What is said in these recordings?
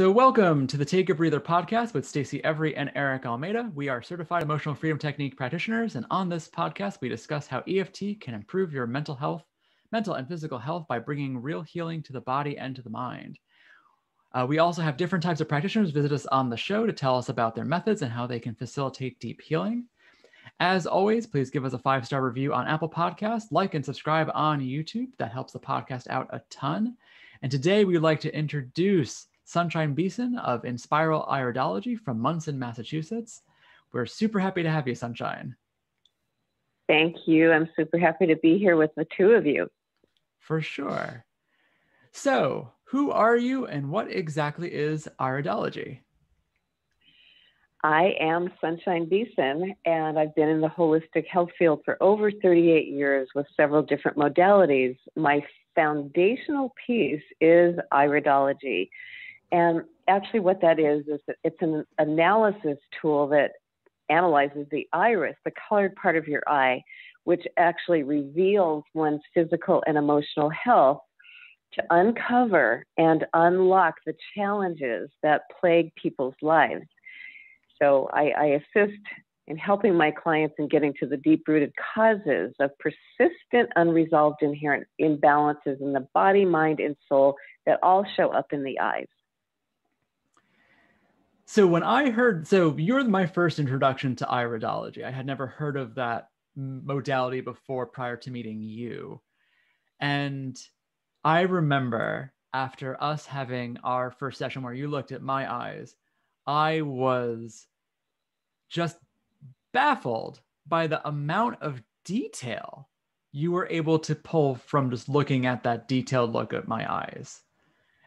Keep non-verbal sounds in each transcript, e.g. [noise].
So, welcome to the Take a Breather podcast with Stacy Every and Eric Almeida. We are certified emotional freedom technique practitioners, and on this podcast, we discuss how EFT can improve your mental health, mental and physical health by bringing real healing to the body and to the mind. Uh, we also have different types of practitioners visit us on the show to tell us about their methods and how they can facilitate deep healing. As always, please give us a five star review on Apple Podcasts, like and subscribe on YouTube. That helps the podcast out a ton. And today we'd like to introduce Sunshine Beeson of Inspiral Iridology from Monson, Massachusetts. We're super happy to have you, Sunshine. Thank you. I'm super happy to be here with the two of you. For sure. So, who are you and what exactly is iridology? I am Sunshine Beeson, and I've been in the holistic health field for over 38 years with several different modalities. My foundational piece is iridology. And actually, what that is, is that it's an analysis tool that analyzes the iris, the colored part of your eye, which actually reveals one's physical and emotional health to uncover and unlock the challenges that plague people's lives. So I, I assist in helping my clients in getting to the deep rooted causes of persistent unresolved inherent imbalances in the body, mind, and soul that all show up in the eyes. So when I heard, so you're my first introduction to iridology. I had never heard of that modality before prior to meeting you. And I remember after us having our first session where you looked at my eyes, I was just baffled by the amount of detail you were able to pull from just looking at that detailed look at my eyes.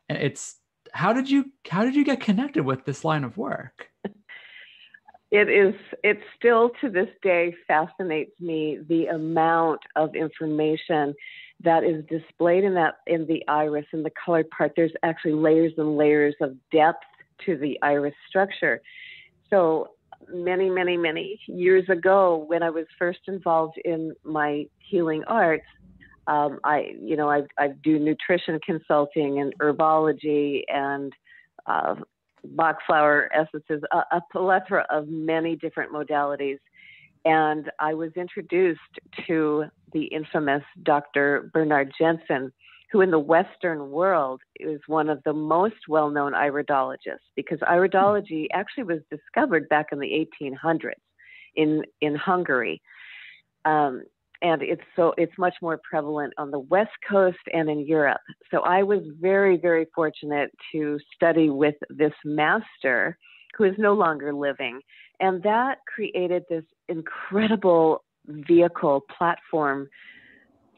And it's how did you how did you get connected with this line of work? It is it still to this day fascinates me the amount of information that is displayed in that in the iris in the colored part. There's actually layers and layers of depth to the iris structure. So many, many, many years ago, when I was first involved in my healing arts, um, I, you know, I, I do nutrition consulting and herbology and uh, Bach flower essences, a, a plethora of many different modalities. And I was introduced to the infamous Dr. Bernard Jensen, who in the Western world is one of the most well known iridologists, because iridology actually was discovered back in the 1800s in, in Hungary. Um, and it's so it's much more prevalent on the west coast and in Europe. So I was very very fortunate to study with this master who is no longer living and that created this incredible vehicle platform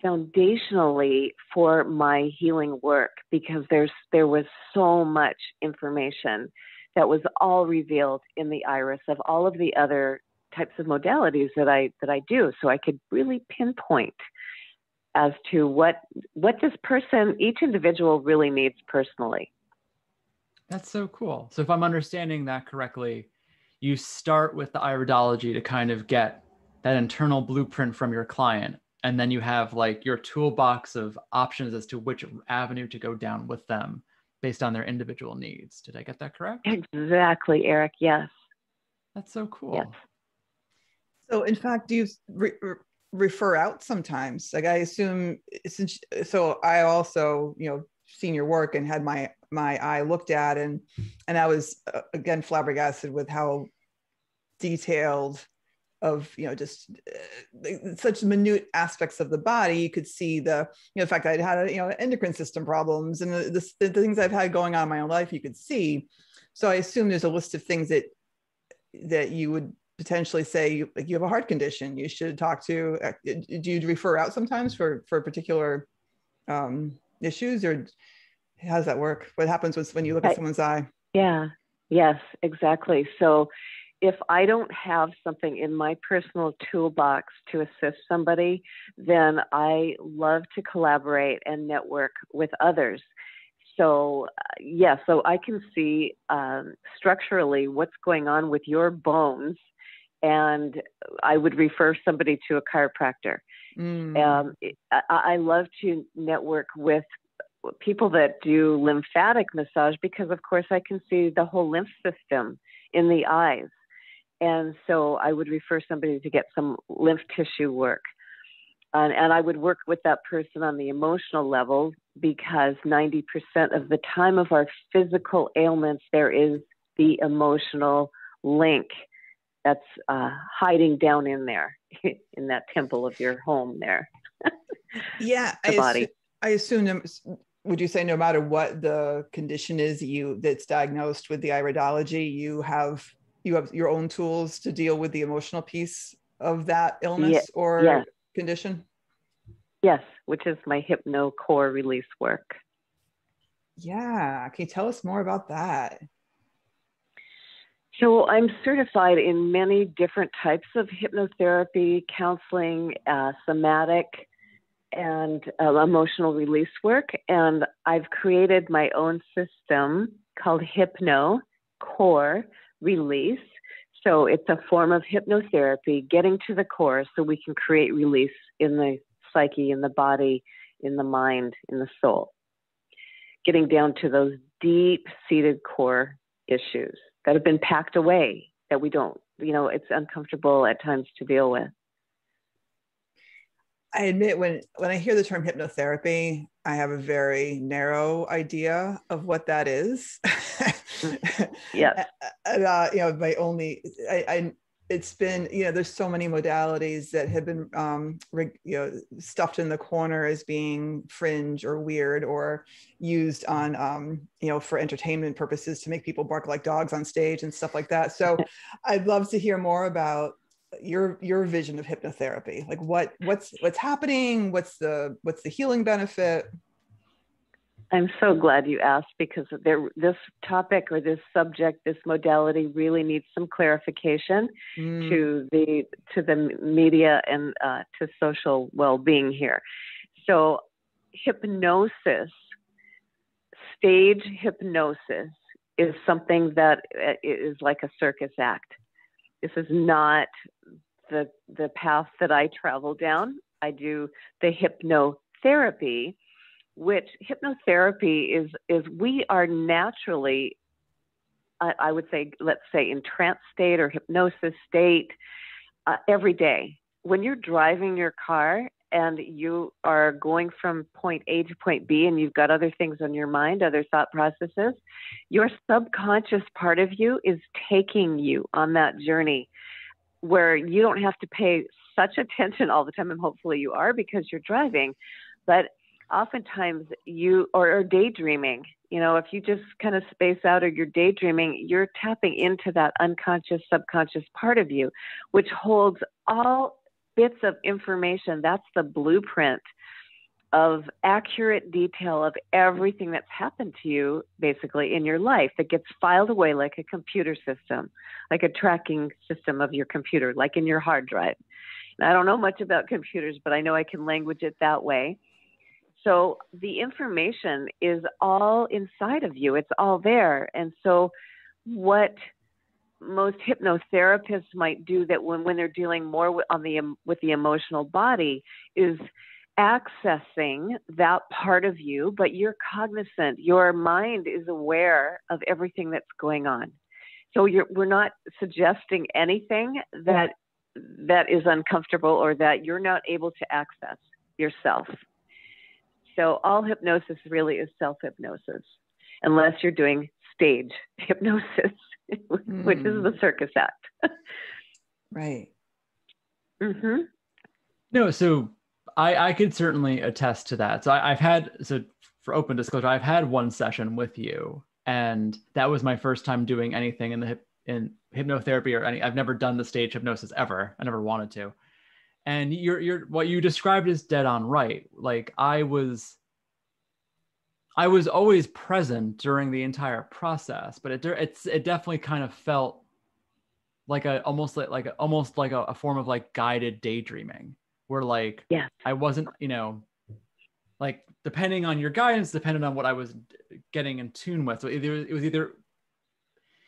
foundationally for my healing work because there's there was so much information that was all revealed in the iris of all of the other types of modalities that I that I do, so I could really pinpoint as to what what this person, each individual, really needs personally. That's so cool. So if I'm understanding that correctly, you start with the iridology to kind of get that internal blueprint from your client and then you have like your toolbox of options as to which avenue to go down with them based on their individual needs. Did I get that correct? Exactly, Eric. Yes. That's so cool. Yes. So, in fact, do you re- refer out sometimes? Like, I assume since so, I also, you know, seen your work and had my my eye looked at, and and I was uh, again flabbergasted with how detailed of you know just uh, such minute aspects of the body you could see the you know the fact i had you know endocrine system problems and the, the, the things i've had going on in my own life you could see so i assume there's a list of things that that you would potentially say like you have a heart condition you should talk to uh, do you refer out sometimes for for particular um, issues or how does that work? What happens when you look at someone's eye? Yeah. Yes exactly. So if i don't have something in my personal toolbox to assist somebody then i love to collaborate and network with others. So uh, yeah so i can see um, structurally what's going on with your bones and I would refer somebody to a chiropractor. Mm. Um, I, I, love to network with people that do lymphatic massage because, of course, I can see the whole lymph system in the eyes. And so I would refer somebody to get some lymph tissue work. And, and I would work with that person on the emotional level because 90% of the time of our physical ailments, there is the emotional link that's uh, hiding down in there, [laughs] in that temple of your home there. [laughs] yeah, the I body. Assume, I assume. Would you say no matter what the condition is you that's diagnosed with the iridology, you have you have your own tools to deal with the emotional piece of that illness yeah, or yes. condition? Yes, which is my hypno core release work. Yeah, can you tell us more about that? So, I'm certified in many different types of hypnotherapy, counseling, uh, somatic, and uh, emotional release work. And I've created my own system called Hypno Core Release. So, it's a form of hypnotherapy, getting to the core so we can create release in the psyche, in the body, in the mind, in the soul. Getting down to those deep seated core issues that have been packed away that we don't, you know, it's uncomfortable at times to deal with. I admit when when I hear the term hypnotherapy, I have a very narrow idea of what that is. [laughs] Mm. yeah, uh, uh, uh, you know, my only I, I it's been you know there's so many modalities that have been um, you know stuffed in the corner as being fringe or weird or used on um, you know for entertainment purposes to make people bark like dogs on stage and stuff like that. So [laughs] i'd love to hear more about your your vision of hypnotherapy. Like what what's what's happening? What's the what's the healing benefit I'm so glad you asked because there, this topic or this subject, this modality, really needs some clarification mm. to the to the media and uh, to social well-being here. So, hypnosis, stage hypnosis, is something that uh, like a circus act. This is not the the path that I travel down. I do the hypnotherapy which hypnotherapy is is we are naturally I, I would say let's say in trance state or hypnosis state uh, every day. When you're driving your car and you are going from point A to point B and you've got other things on your mind, other thought processes, your subconscious part of you is taking you on that journey where you don't have to pay such attention all the time and hopefully you are because you're driving but oftentimes you or, or daydreaming you know if you just kind of space out or you're daydreaming you're tapping into that unconscious subconscious part of you which holds all bits of information. That's the blueprint of accurate detail of everything that's happened to you basically in your life that gets filed away like a computer system like a tracking system of your computer like in your hard drive. And i don't know much about computers but i know i can language it that way so the information is all inside of you, it's all there. And so, what most hypnotherapists might do that when, when they're dealing more with, on the with the emotional body is accessing that part of you but you're cognizant. Your mind is aware of everything that's going on. So we're not suggesting anything that that is uncomfortable or that you're not able to access yourself so all hypnosis really is self hypnosis, unless you're doing stage [laughs] hypnosis, which mm. is the hmm. circus act. right. Mm-hmm. No, so I, I could certainly attest to that. So I, I've had so for open disclosure, I've had one session with you, and that was my first time doing anything in the hip, in hypnotherapy or any. I've never done the stage hypnosis ever. I never wanted to and you're you're what you described is dead on right. Like i was i was always present during the entire process but it it's it definitely kind of felt like a almost like like a, almost like a, a form of like guided daydreaming where like yeah. I wasn't you know like depending on your guidance depending on what i was getting in tune with. So either it was either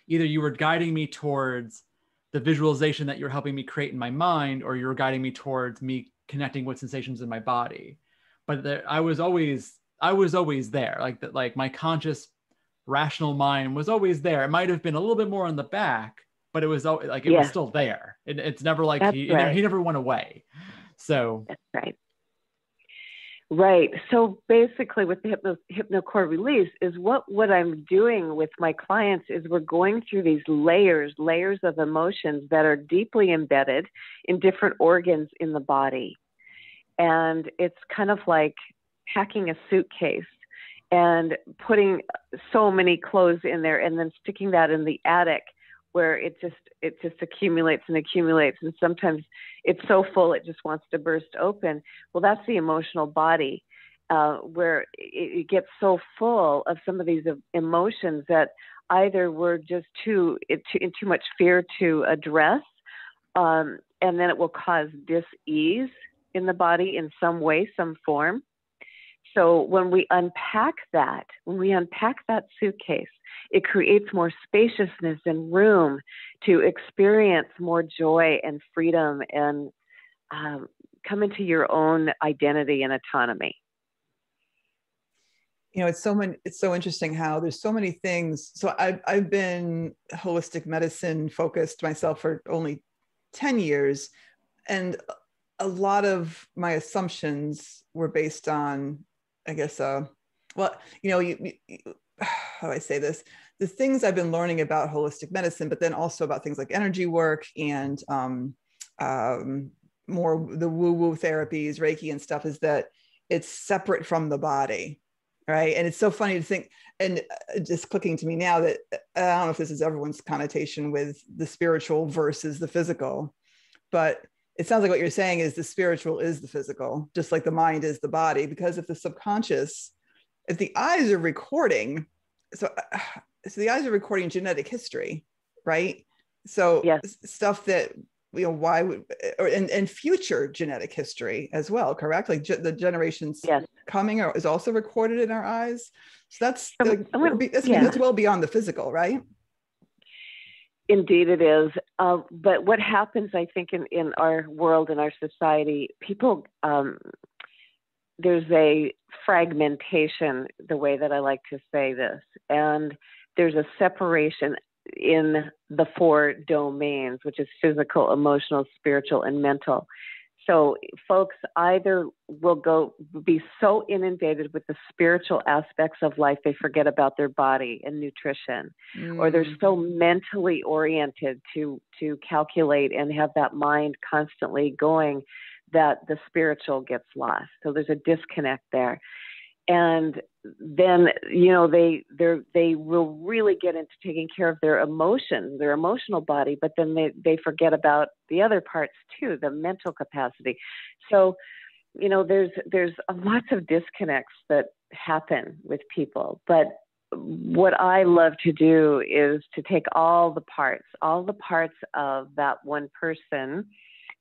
either you were guiding me towards the visualization that you're helping me create in my mind or you're guiding me towards me connecting with sensations in my body but the, i was always I was always there. Like that, like my conscious, rational mind was always there. It might have been a little bit more on the back, but it was always like it yeah. was still there. It, it's never like he, right. he never went away. So that's right. Right. So basically, with the hypno, hypnocore release, is what what I'm doing with my clients is we're going through these layers, layers of emotions that are deeply embedded in different organs in the body, and it's kind of like packing a suitcase and putting so many clothes in there, and then sticking that in the attic where it just it just accumulates and accumulates and sometimes it's so full it just wants to burst open. Well that's the emotional body uh, where it, it, gets so full of some of these emotions that either we're just too it, too, too much fear to address um, and then it will cause dis-ease in the body in some way some form. So when we unpack that when we unpack that suitcase it creates more spaciousness and room to experience more joy and freedom and um, come into your own identity and autonomy. You know it's so many it's so interesting how there's so many things. So i've, I've been holistic medicine focused myself for only 10 years and a lot of my assumptions were based on i guess uh well you know you, you [sighs] how do I say this? The things I've been learning about holistic medicine, but then also about things like energy work and um, um, more the woo woo therapies, Reiki and stuff, is that it's separate from the body. Right. And it's so funny to think, and uh, just clicking to me now that uh, I don't know if this is everyone's connotation with the spiritual versus the physical, but it sounds like what you're saying is the spiritual is the physical, just like the mind is the body. Because if the subconscious, if the eyes are recording so [sighs] so the eyes are recording genetic history right so yes. stuff that you know why would or and, and future genetic history as well correct like ge- the generations yes. coming are, is also recorded in our eyes so that's like, that's, yeah. that's well beyond the physical right Indeed, it is. Uh, but what happens, I think, in, in our world, in our society, people um, there's a fragmentation, the way that I like to say this, and there's a separation in the four domains, which is physical, emotional, spiritual, and mental. So folks either will go be so inundated with the spiritual aspects of life they forget about their body and nutrition, mm. or they're so mm. mentally oriented to to calculate and have that mind constantly going that the spiritual gets lost. So there's a disconnect there. And then you know they they they will really get into taking care of their emotions, their emotional body, but then they they forget about the other parts too, the mental capacity. So you know there's there's lots of disconnects that happen with people, but what I love to do is to take all the parts, all the parts of that one person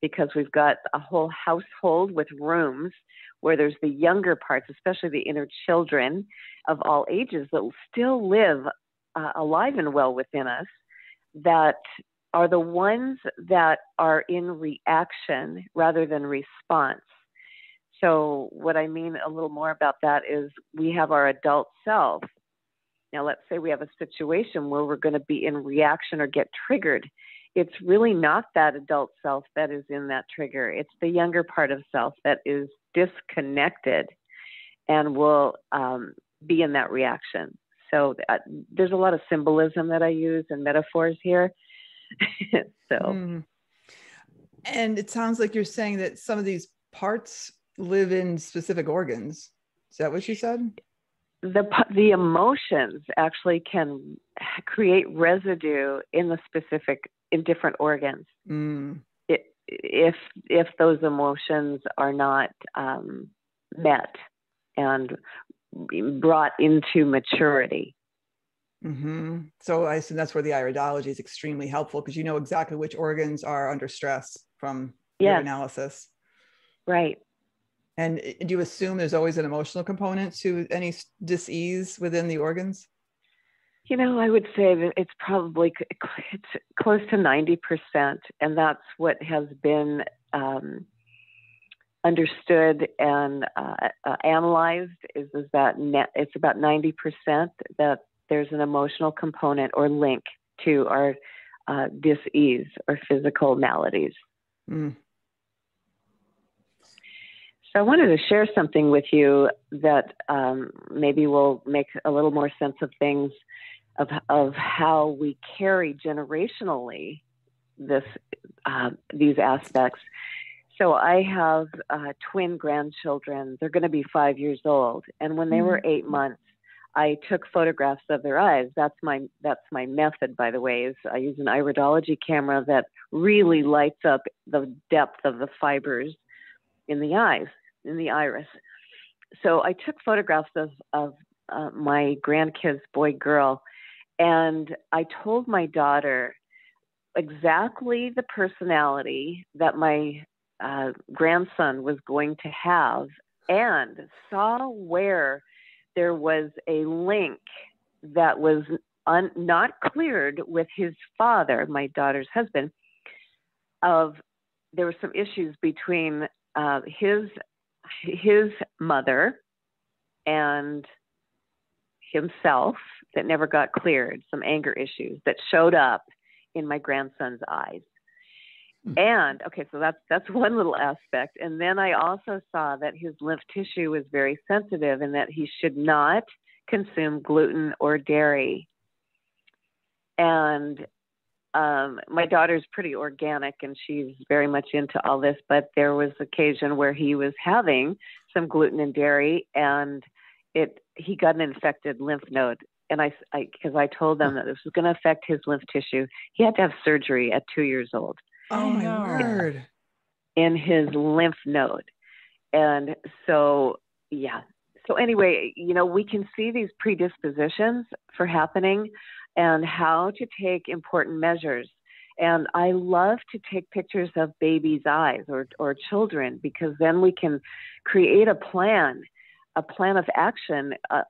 because we've got a whole household with rooms where there's the younger parts, especially the inner children of all ages that will still live uh, alive and well within us, that are the ones that are in reaction rather than response. So, what I mean a little more about that is we have our adult self. Now, let's say we have a situation where we're going to be in reaction or get triggered it's really not that adult self that is in that trigger. It's the younger part of self that is disconnected and will um, be in that reaction. So uh, there's a lot of symbolism that I use and metaphors here. [laughs] so, mm. and it sounds like you're saying that some of these parts live in specific organs. Is that what you said? The the emotions actually can create residue in the specific in different organs. Mm. It, if if those emotions are not um, met and brought into maturity. Mm-hmm. So I assume that's where the iridology is extremely helpful because you know exactly which organs are under stress from yes. your analysis. Right. And uh, do you assume there's always an emotional component to any dis-ease within the organs? You know, I would say that it's probably it's close to 90%, and that's what has been um, understood and uh, uh, analyzed is, is that net, it's about 90% that there's an emotional component or link to our uh, dis-ease or physical maladies. Mm. So I wanted to share something with you that um, maybe will make a little more sense of things of, of how we carry generationally this uh, these aspects. So I have uh, twin grandchildren. They're going to be five years old, and when they were mm-hmm. eight months, I took photographs of their eyes. That's my that's my method, by the way. Is I use an iridology camera that really lights up the depth of the fibers in the eyes, in the iris. So I took photographs of of uh, my grandkids, boy, girl, and I told my daughter exactly the personality that my uh, grandson was going to have and saw where there was a link that was un- not cleared with his father, my daughter's husband, of there were some issues between uh, his his mother and himself that never got cleared, some anger issues that showed up in my grandson's eyes. Hmm. And okay, so that's that's [laughs] one little aspect. And then I also saw that his lymph tissue was very sensitive and that he should not consume gluten or dairy. And um, my daughter's pretty organic and she's very much into all this, but there was occasion where he was having some gluten and dairy and it he got an infected lymph node and I, because I, I, told them that this was going to affect his lymph tissue. He had to have surgery at two years old. Oh my word! In his lymph node, and so yeah. So anyway, you know, we can see these predispositions for happening, and how to take important measures. And I love to take pictures of babies' eyes or or children because then we can create a plan a plan of action, uh,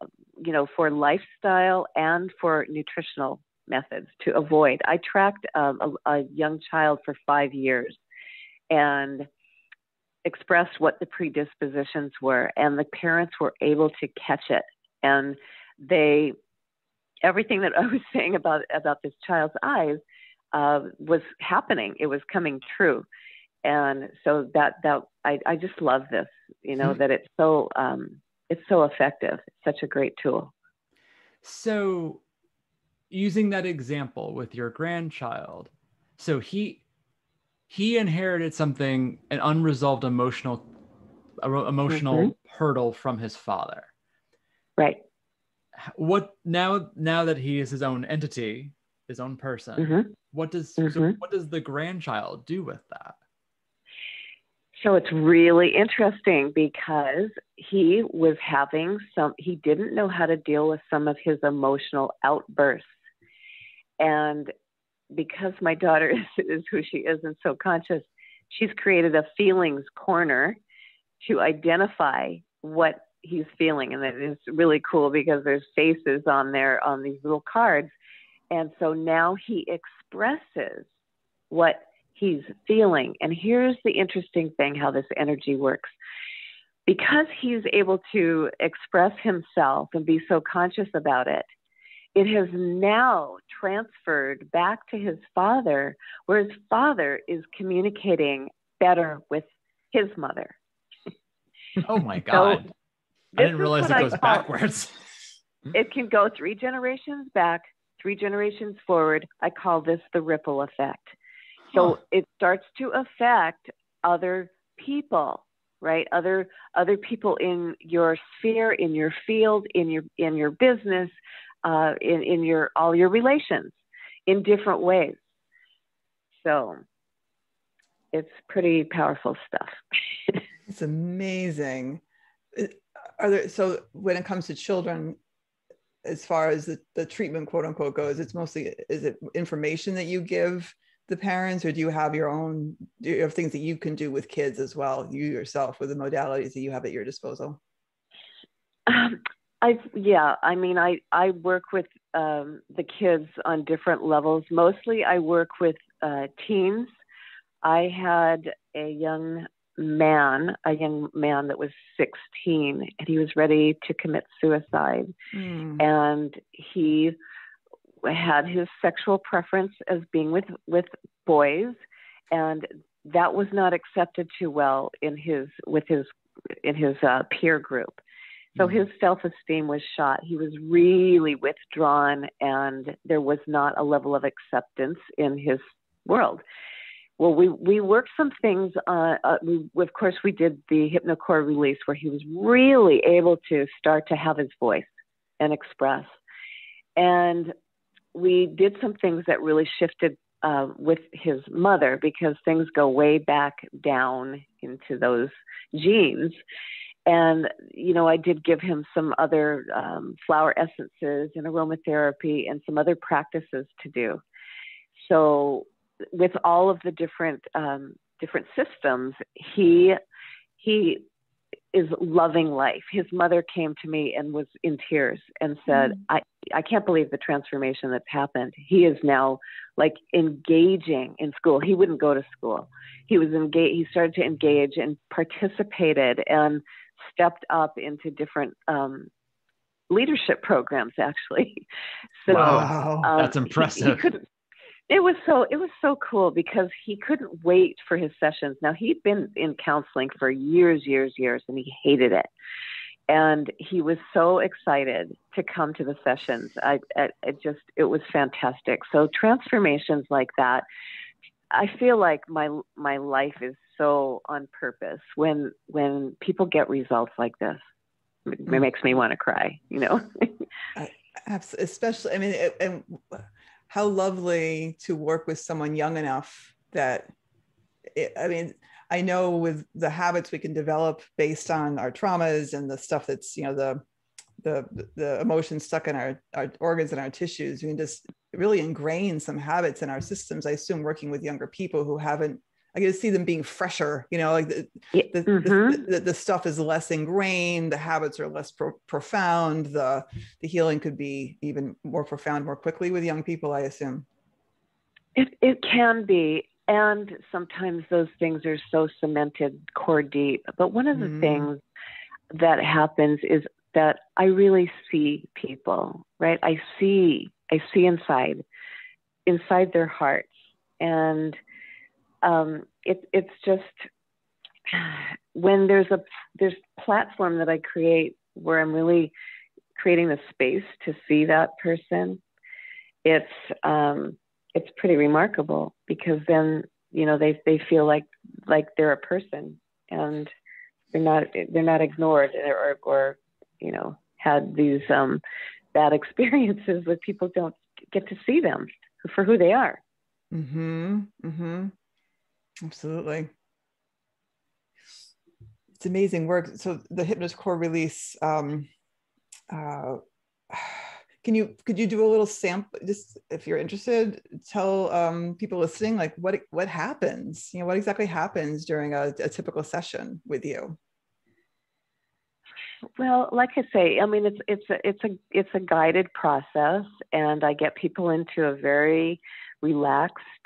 you know, for lifestyle and for nutritional methods to avoid. I tracked um, a, a young child for five years and expressed what the predispositions were, and the parents were able to catch it. And they, everything that [laughs] I was saying about about this child's eyes uh, was happening. It was coming true, and so that that I, I just love this. You know mm-hmm. that it's so um, it's so effective. It's such a great tool. So, using that example with your grandchild, so he he inherited something an unresolved emotional emotional mm-hmm. hurdle from his father. Right. What now now that he is his own entity, his own person, mm-hmm. what does mm-hmm. so what does the grandchild do with that? So it's really interesting because he was having some, he didn't know how to deal with some of his emotional outbursts. And because my daughter is, [laughs] is who she is and so conscious, she's created a feelings corner to identify what he's feeling. And it is really cool because there's faces on there on these little cards. And so now he expresses what he's feeling. And here's the interesting thing how this energy works. Because he's able to express himself and be so conscious about it, it has now transferred back to his father, where his father is communicating better with his mother. [laughs] Oh my God. so I didn't realize it goes backwards. [laughs] it can go three generations back, three generations forward. I call this the ripple effect. So it starts to affect other people, right? Other other people in your sphere, in your field, in your in your business, uh, in in your all your relations, in different ways. So it's pretty powerful stuff. [laughs] it's amazing. Are there so when it comes to children, as far as the, the treatment quote unquote goes, it's mostly is it information that you give the parents or do you have your own do you have things that you can do with kids as well you yourself with the modalities that you have at your disposal um, i yeah i mean i i work with um, the kids on different levels mostly i work with uh, teens i had a young man, a young man that was 16, and he was ready to commit suicide. Mm. And he had his sexual preference as being with, with boys, and that was not accepted too well in his with his in his uh, peer group. So mm-hmm. his self esteem was shot. He was really withdrawn, and there was not a level of acceptance in his world. Well, we, we worked some things. Uh, uh, we, of course, we did the hypnocore release where he was really able to start to have his voice and express. And we did some things that really shifted uh, with his mother because things go way back down into those genes. And you know i did give him some other um, flower essences and aromatherapy and some other practices to do. So with all of the different um, different systems he he is loving life. His mother came to me and was in tears and said mm. i i can't believe the transformation that's happened. He is now like engaging in school. He wouldn't go to school. He was engaged he started to engage and participated and stepped up into different um, leadership programs actually. [laughs] So wow. Um, that's impressive he, he couldn't, it was so it was so cool because he couldn't wait for his sessions. Now he'd been in counseling for years years years and he hated it. And he was so excited to come to the sessions. I it just it was fantastic. So transformations like that i feel like my my life is so on purpose when when people get results like this. It mm. makes me want to cry you know? [laughs] Especially i mean it, and how lovely to work with someone young enough that it, i mean i know with the habits we can develop based on our traumas and the stuff that's you know the the the emotions stuck in our, our organs and our tissues we can just really ingrain some habits in our systems. I assume working with younger people who haven't I get to see them being fresher, you know, like the, the, mm-hmm. the, the, stuff is less ingrained, the habits are less pro- profound, the, the healing could be even more profound more quickly with young people, I assume. It, it can be. And sometimes those things are so cemented core deep. But one of the mm. things that happens is that I really see people, right? I see, I see inside, inside their hearts. And um, it, it's just when there's a there's platform that I create where I'm really creating the space to see that person. It's um, it's pretty remarkable because then you know they they feel like like they're a person and they're not they're not ignored or or you know had these um, bad experiences that people don't get to see them for who they are. Mm-hmm. Mm-hmm. Absolutely. It's amazing work. So the Hypnos Core release, um, uh, [sighs] can you could you do a little sample just if you're interested tell um, people listening like what what happens you know what exactly happens during a, a typical session with you well, like I say, I mean it's it's a it's a it's a guided process, and I get people into a very relaxed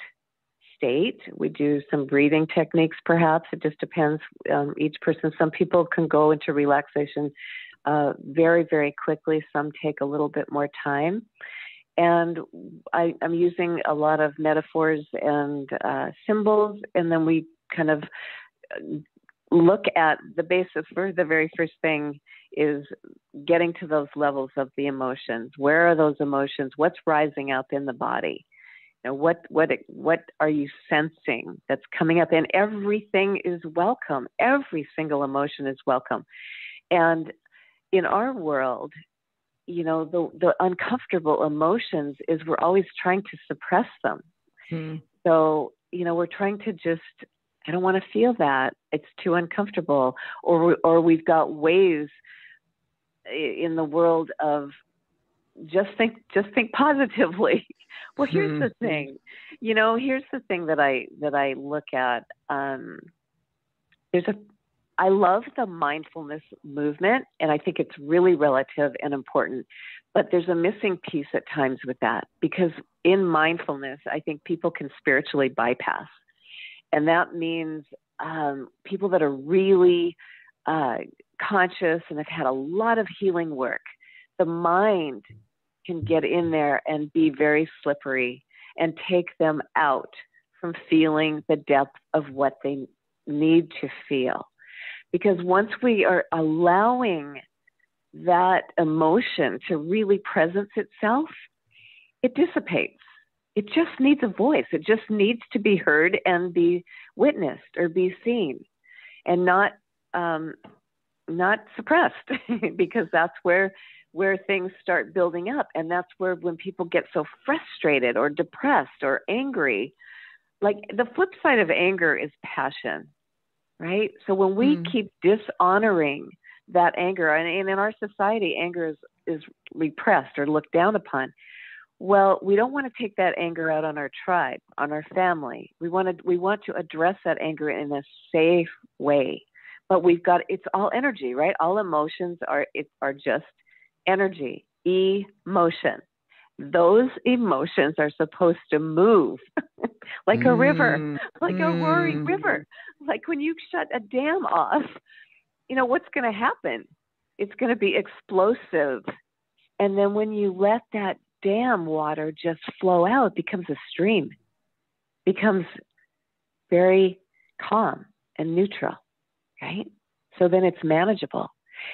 state. We do some breathing techniques, perhaps. It just depends um, each person. Some people can go into relaxation uh, very, very quickly. Some take a little bit more time. And I, am using a lot of metaphors and uh, symbols, and then we kind of uh, look at the basis for the very first thing is getting to those levels of the emotions. Where are those emotions? What's rising up in the body? Know, what what what are you sensing that's coming up? And everything is welcome. Every single emotion is welcome. And in our world, you know, the the uncomfortable emotions is we're always trying to suppress them. Hmm. So you know, we're trying to just I don't want to feel that. It's too uncomfortable. Or or we've got ways in the world of just think just think [laughs] positively well here's the thing you know here's the thing that i that i look at um there's a i love the mindfulness movement and i think it's really relative and important but there's a missing piece at times with that because in mindfulness i think people can spiritually bypass and that means um, people that are really uh, conscious and have had a lot of healing work. The mind can get in there and be very slippery and take them out from feeling the depth of what they need to feel. Because once we are allowing that emotion to really presence itself, it dissipates. It just needs a voice. It just needs to be heard and be witnessed or be seen, and not um, not suppressed, [laughs] because that's where where things start building up, and that's where when people get so frustrated or depressed or angry, like the flip side of anger is passion, right? So when we mm. keep dishonoring that anger, and, and in our society, anger is is repressed or looked down upon well, we don't want to take that anger out on our tribe, on our family. We want to we want to address that anger in a safe way. But we've got it's all energy, right? All emotions are it, are just energy, emotion. Those emotions are supposed to move [laughs] like a river, mm. like a roaring river. Like when you shut a dam off, you know what's going to happen? It's going to be explosive. And then when you let that dam water just flow out, it becomes a stream, becomes very calm and neutral, right? So then it's manageable.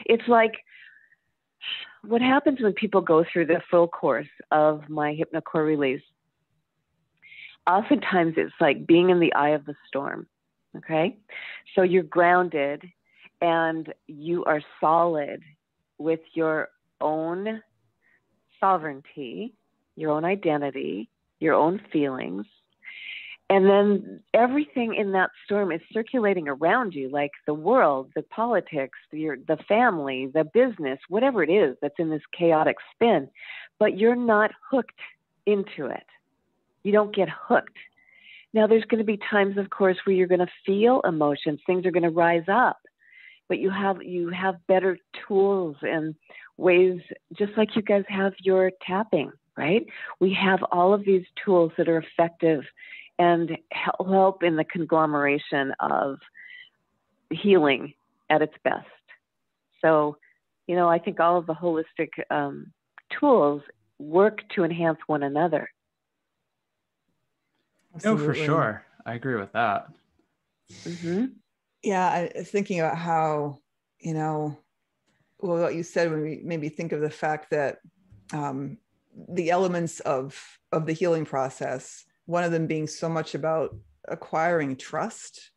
It's like what happens when people go through the full course of my hypnocore release. Oftentimes it's like being in the eye of the storm. Okay. So you're grounded and you are solid with your own sovereignty, your own identity, your own feelings. And then everything in that storm is circulating around you, like the world, the politics, your, the family, the business, whatever it is that's in this chaotic spin. But you're not hooked into it. You don't get hooked. Now, there's going to be times, of course, where you're going to feel emotions. Things are going to rise up, but you have you have better tools and ways, just like you guys have your tapping, right? We have all of these tools that are effective and help in the conglomeration of healing at its best. So, you know, I think all of the holistic um, tools work to enhance one another. No, for sure. I agree with that. Mm-hmm. Yeah, I, thinking about how, you know, well, what you said when we maybe think of the fact that um, the elements of of the healing process, one of them being so much about acquiring trust.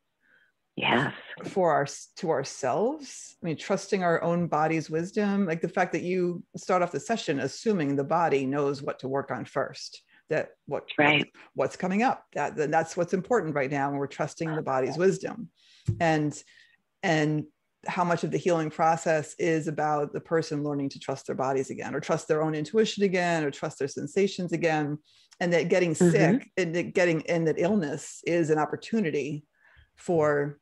Yes. For our to ourselves. I mean trusting our own body's wisdom. Like the fact that you start off the session assuming the body knows what to work on first that what right. what's coming up. That that's what's important right now and we're trusting the body's wisdom. And and how much of the healing process is about the person learning to trust their bodies again or trust their own intuition again or trust their sensations again and that getting mm-hmm. sick and that getting and that illness is an opportunity for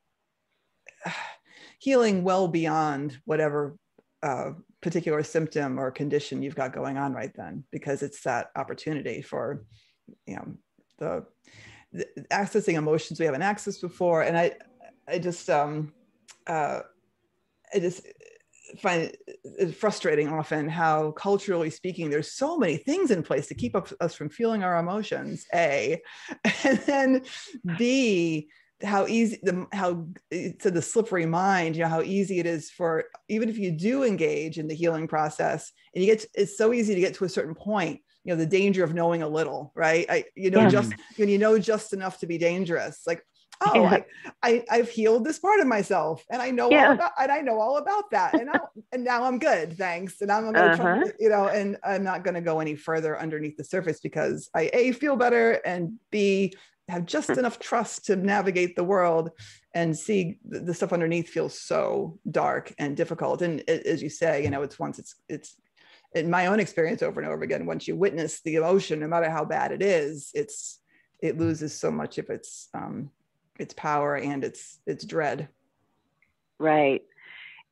[sighs] healing well beyond whatever uh, particular symptom or condition you've got going on right then because it's that opportunity for you know the, the accessing emotions we haven't accessed before and i i just um uh I just find it frustrating often how culturally speaking there's so many things in place to keep us from feeling our emotions a [laughs] and then b how easy the how to the slippery mind you know how easy it is for even if you do engage in the healing process and you get to, it's so easy to get to a certain point you know the danger of knowing a little right i you know yeah. just when you know just enough to be dangerous like oh yeah. I, I have healed this part of myself and i know yeah. all about and i know all about that and I, and now i'm good thanks and i'm gonna uh-huh. try, you know and i'm not going to go any further underneath the surface because i a feel better and b have just hmm. enough trust to navigate the world and see the, the stuff underneath feels so dark and difficult and it, as you say you know it's once it's it's in my own experience over and over again once you witness the emotion no matter how bad it is it's it loses so much of its um, its power and its its dread right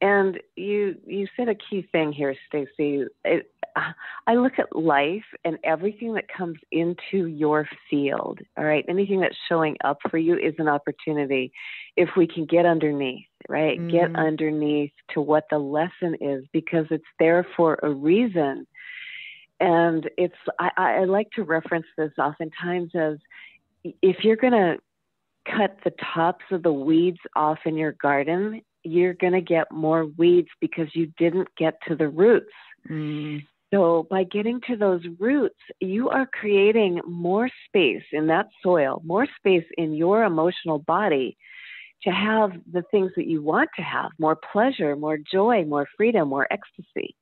and you you said a key thing here stacy I look at life and everything that comes into your field. All right, anything that's showing up for you is an opportunity. If we can get underneath, right, mm. get underneath to what the lesson is, because it's there for a reason. And it's I, I like to reference this oftentimes as if you're going to cut the tops of the weeds off in your garden, you're going to get more weeds because you didn't get to the roots. Mm. So, by getting to those roots, you are creating more space in that soil, more space in your emotional body to have the things that you want to have more pleasure, more joy, more freedom, more ecstasy.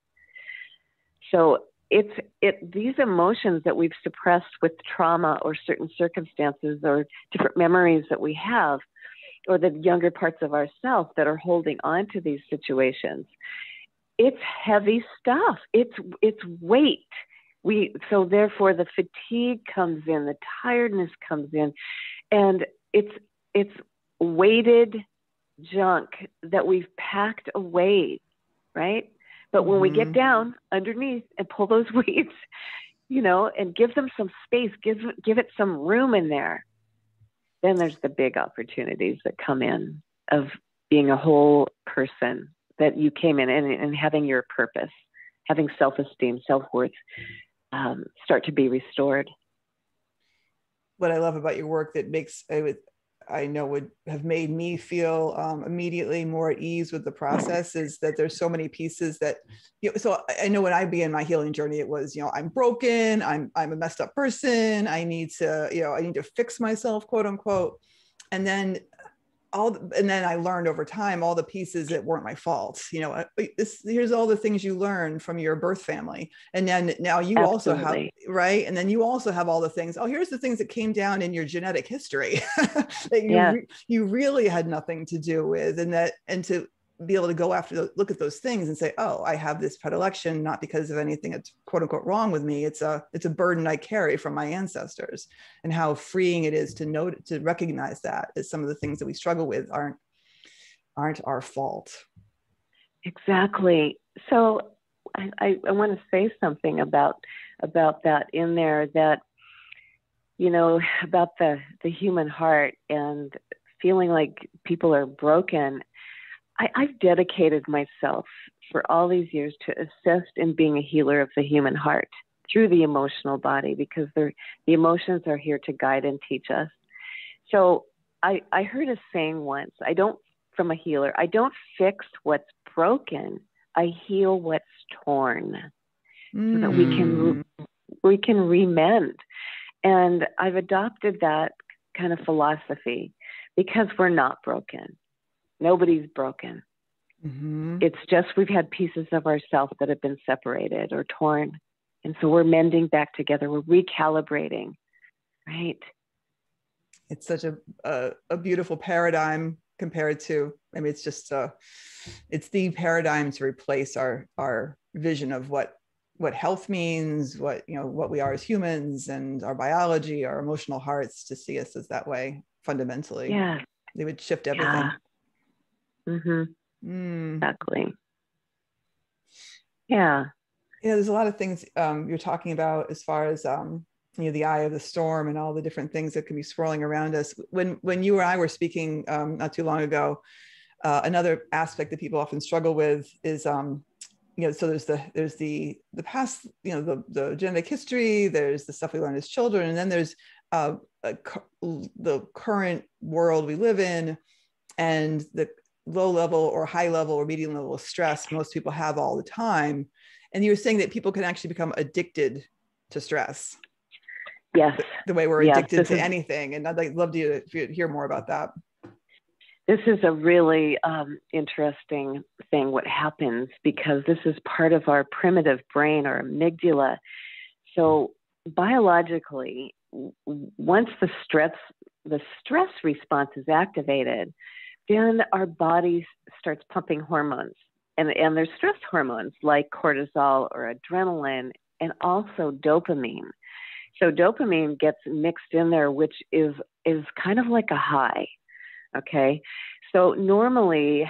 So, it's it these emotions that we've suppressed with trauma or certain circumstances or different memories that we have or the younger parts of ourselves that are holding on to these situations it's heavy stuff. It's it's weight. We so therefore the fatigue comes in the tiredness comes in and it's it's weighted junk that we've packed away right but when mm-hmm. we get mm-hmm. down underneath and pull those [laughs] weeds, you know, and give them some space, give give it some room in there, then there's the big opportunities that come in of being a whole person that you came in and, and having your purpose, having self-esteem, self-worth um, start to be restored. What I love about your work that makes I would I know would have made me feel um, immediately more at ease with the process is that there's so many pieces that you know so I know when I began my healing journey it was you know I'm broken I'm I'm a messed up person I need to you know I need to fix myself quote unquote. And then all and then i learned over time all the pieces that weren't my fault you know uh, this, here's all the things you learn from your birth family and then now you Absolutely. also have right and then you also have all the things oh here's the things that came down in your genetic history [laughs] that you, yeah. you really had nothing to do with and that and to be able to go after look at those things and say oh i have this predilection not because of anything that's quote unquote wrong with me. It's a it's a burden i carry from my ancestors. And how freeing it is to know to recognize that as some of the things that we struggle with aren't aren't our fault. Exactly. So i i, I want to say something about about that in there that you know about the the human heart and feeling like people are broken I, I've dedicated myself for all these years to assist in being a healer of the human heart through the emotional body because the emotions are here to guide and teach us. So I, I heard a saying once, I don't, from a healer, I don't fix what's broken, I heal what's torn mm. so that we can, mm. we can remend. And I've adopted that kind of philosophy because we're not broken. Nobody's broken. Mm-hmm. It's just we've had pieces of ourselves that have been separated or torn. And so we're mending back together. We're recalibrating, right? It's such a, a, a beautiful paradigm compared to, I mean, it's just, uh, it's the paradigm to replace our, our vision of what what health means, what you know, what we are as humans, and our biology, our emotional hearts, to see us as that way fundamentally. Yeah, they would shift everything. Yeah. Mm-hmm. Mm. Exactly. Yeah. Yeah, there's a lot of things um, you're talking about as far as um, you know the eye of the storm and all the different things that can be swirling around us. When when you or I were speaking um, not too long ago, uh, another aspect that people often struggle with is um, you know so there's the there's the the past you know the the genetic history there's the stuff we learn as children and then there's uh, a, the current world we live in and the low level or high level or medium level of stress most people have all the time. And you were saying that people can actually become addicted to stress. Yes. The, way we're yes, addicted to is, anything. And I'd love to hear more about that. This is a really um, interesting thing, what happens, because this is part of our primitive brain or amygdala. So, biologically, once the stress, the stress response is activated, then our body starts pumping hormones. And, and there's stress hormones like cortisol or adrenaline and also dopamine. So dopamine gets mixed in there, which is is kind of like a high. Okay. So normally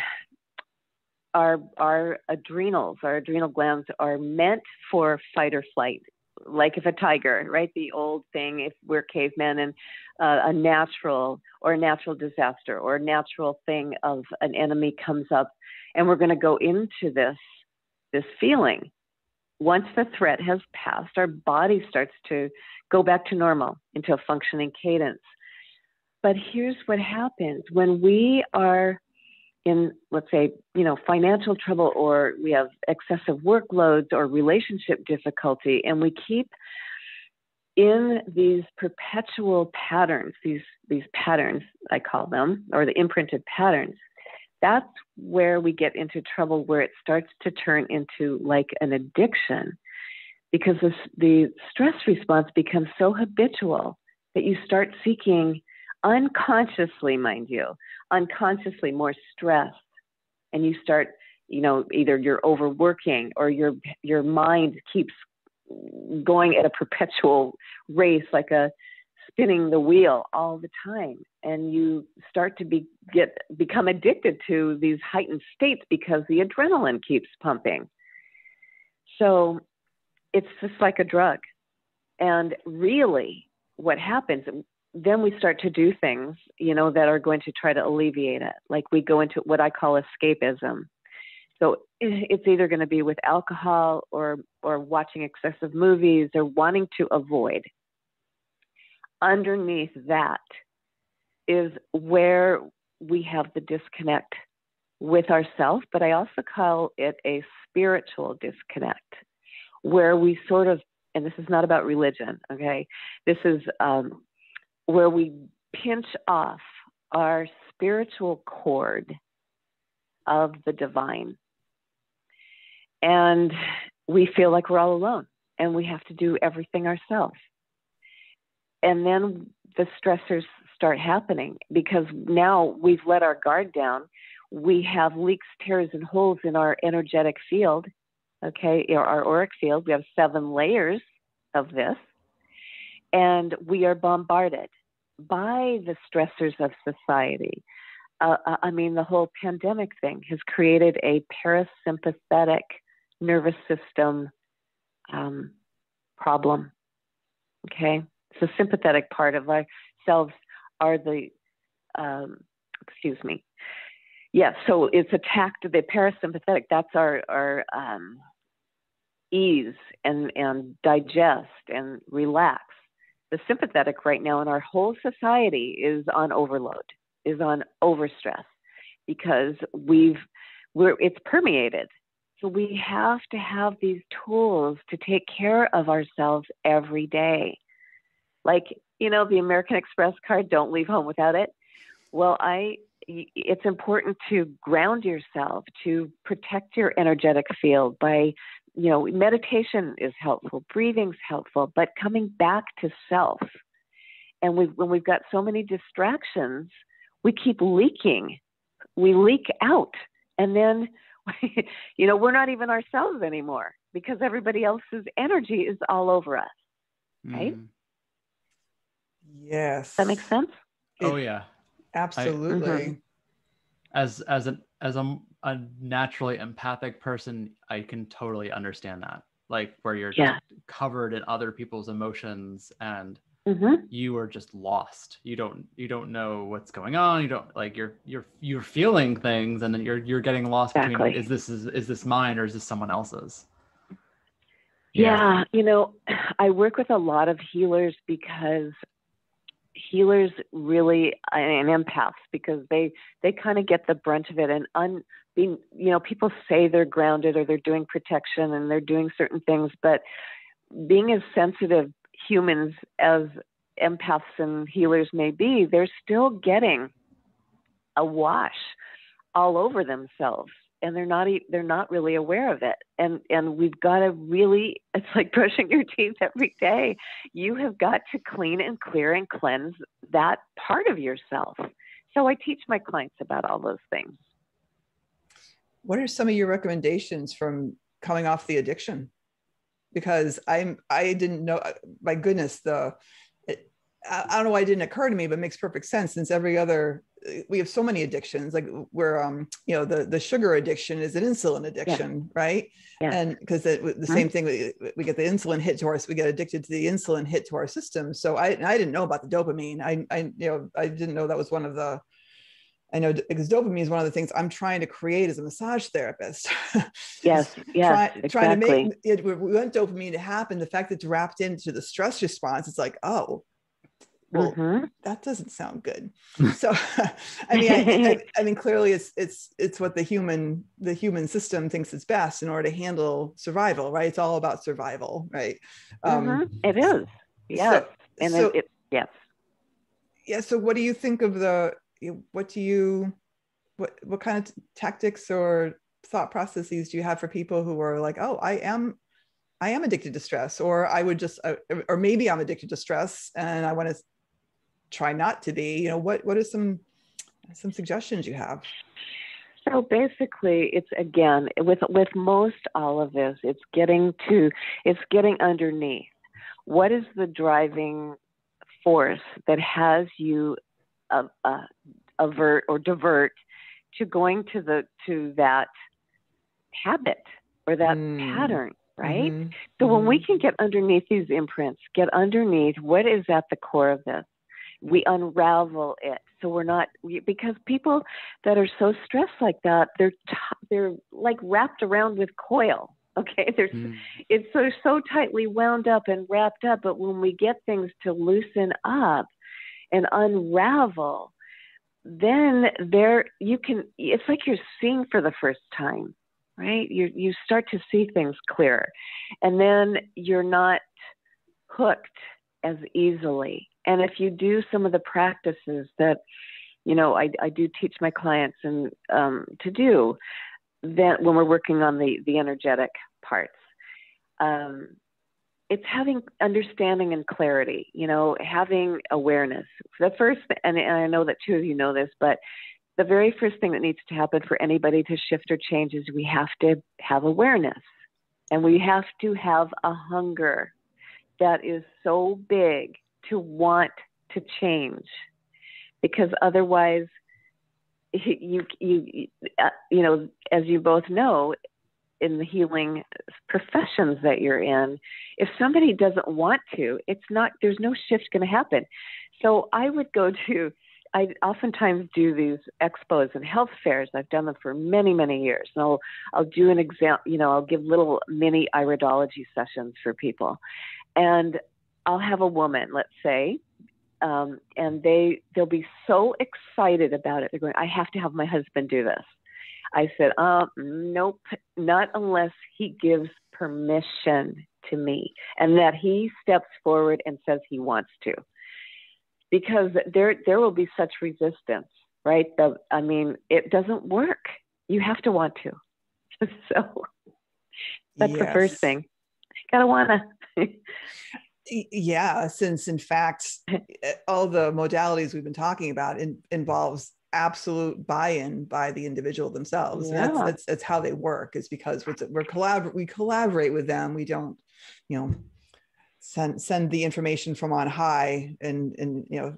our our adrenals, our adrenal glands are meant for fight or flight. Like if a tiger, right? The old thing, if we're cavemen and uh, a natural or a natural disaster or a natural thing of an enemy comes up, and we're going to go into this this feeling. Once the threat has passed, our body starts to go back to normal into a functioning cadence. But here's what happens when we are in, let's say, you know, financial trouble or we have excessive workloads or relationship difficulty, and we keep in these perpetual patterns, these these patterns I call them, or the imprinted patterns, that's where we get into trouble where it starts to turn into like an addiction because this, the stress response becomes so habitual that you start seeking unconsciously, mind you, unconsciously more stressed, And you start, you know, either you're overworking or your your mind keeps going at a perpetual race, like a spinning the wheel all the time. And you start to be get become addicted to these heightened states because the adrenaline keeps pumping. So it's just like a drug. And really, what happens, then we start to do things, you know, that are going to try to alleviate it. Like we go into what I call escapism. So [clears throat] it's either going to be with alcohol or or watching excessive movies or wanting to avoid. Underneath that is where we have the disconnect with ourselves, but I also call it a spiritual disconnect where we sort of, and this is not about religion, okay? This is um, where we pinch off our spiritual cord of the divine. And we feel like we're all alone and we have to do everything ourselves. And then the stressors start happening because now we've let our guard down. We have leaks, tears, and holes in our energetic field okay, our auric field. We have seven layers of this, and we are bombarded by the stressors of society. Uh, uh, I mean, the whole pandemic thing has created a parasympathetic nervous system um, problem. Okay, so sympathetic part of ourselves are the, um, excuse me, yes. Yeah, so it's attacked the parasympathetic. That's our our um, ease and, and digest and relax. The sympathetic right now in our whole society is on overload, is on overstress because we've we're it's permeated. So we have to have these tools to take care of ourselves every day. Like, you know, the American Express card, don't leave home without it. Well, I it's important to ground yourself, to protect your energetic field by you know, meditation is helpful, breathing's helpful, but coming back to self. And we, when we've got so many distractions, we keep leaking. We leak out. And then, [laughs] you know, we're not even ourselves anymore because everybody else's energy is all over us. Right? Mm. Yes. Does that makes sense? Oh, yeah. Absolutely. I, mm-hmm. As, as an, as a a naturally empathic person, I can totally understand that. Like where you're yeah. covered in other people's emotions and mm-hmm. you are just lost. You don't you don't know what's going on. You don't like you're you're you're feeling things and then you're you're getting lost exactly. between is this is is this mine or is this someone else's? Yeah. yeah, you know, I work with a lot of healers because healers really and empaths because they they kind of get the brunt of it and un being you know people say they're grounded or they're doing protection and they're doing certain things but being as sensitive humans as empaths and healers may be they're still getting a wash all over themselves and they're not they're not really aware of it. And and we've got to really [laughs] it's like brushing your teeth every day. You have got to clean and clear and cleanse that part of yourself. So i teach my clients about all those things what are some of your recommendations from coming off the addiction? Because i'm i didn't know my goodness the it, I don't know why it didn't occur to me, but it makes perfect sense since every other we have so many addictions like where um you know the the sugar addiction is an insulin addiction yeah. right? Yeah. and because the, the same thing we, we get the insulin hit to us we get addicted to the insulin hit to our system. So i i didn't know about the dopamine. I i you know i didn't know that was one of the I know because dopamine is one of the things I'm trying to create as a massage therapist. [laughs] yes, yes, try, exactly. Trying to make it, we want dopamine to happen. The fact that it's wrapped into the stress response, it's like, oh, well, mm-hmm. that doesn't sound good. [laughs] so, [laughs] I mean, I, I, I, mean, clearly, it's it's it's what the human the human system thinks is best in order to handle survival, right? It's all about survival, right? Um, mm-hmm. It is, yes, so, and so, it, it, yes, yeah. So, what do you think of the? What do you, what what kind of tactics or thought processes do you have for people who are like, oh, I am I am addicted to stress, or I would just, uh, or maybe I'm addicted to stress and I want to try not to be you know what what are some some suggestions you have? So basically it's again with with most all of this it's getting to it's getting underneath. What is the driving force that has you uh, uh, avert or divert to going to the to that habit or that mm. pattern right mm-hmm. so when we mm-hmm. can get underneath these imprints get underneath what is at the core of this we unravel it so we're not we, because people that are so stressed like that they're t- they're like wrapped around with coil [laughs] okay there's mm. it's so so tightly wound up and wrapped up but when we get things to loosen up and unravel then there you can it's like you're seeing for the first time right? You you start to see things clearer. And then you're not hooked as easily. And if you do some of the practices that, you know, I, I do teach my clients and um, to do, that when we're working on the the energetic parts, um, it's having understanding and clarity. You know, having awareness. The first, and, and I know that two of you know this, but the very first thing that needs to happen for anybody to shift or change is we have to have awareness and we have to have a hunger that is so big to want to change because otherwise [laughs] you you uh, you know as you both know in the healing professions that you're in if somebody doesn't want to it's not there's no shift going to happen so i would go [laughs] to I oftentimes do these expos and health fairs. I've done them for many, many years. And I'll, I'll do an exam, you know, I'll give little mini iridology sessions for people. And I'll have a woman, let's say, um, and they they'll be so excited about it. They're going, I have to have my husband do this. I said, uh, nope, not unless he gives permission to me and that he steps forward and says he wants to. Because there there will be such resistance, right? The, I mean, it doesn't work. You have to want to. [laughs] so that's yes. the first thing. Gotta wanna. yeah since in fact [laughs] all the modalities we've been talking about in, involves absolute buy-in by the individual themselves yeah. that's, that's, that's how they work is because we're, we're collabor- we collaborate with them we don't you know send send the information from on high and and you know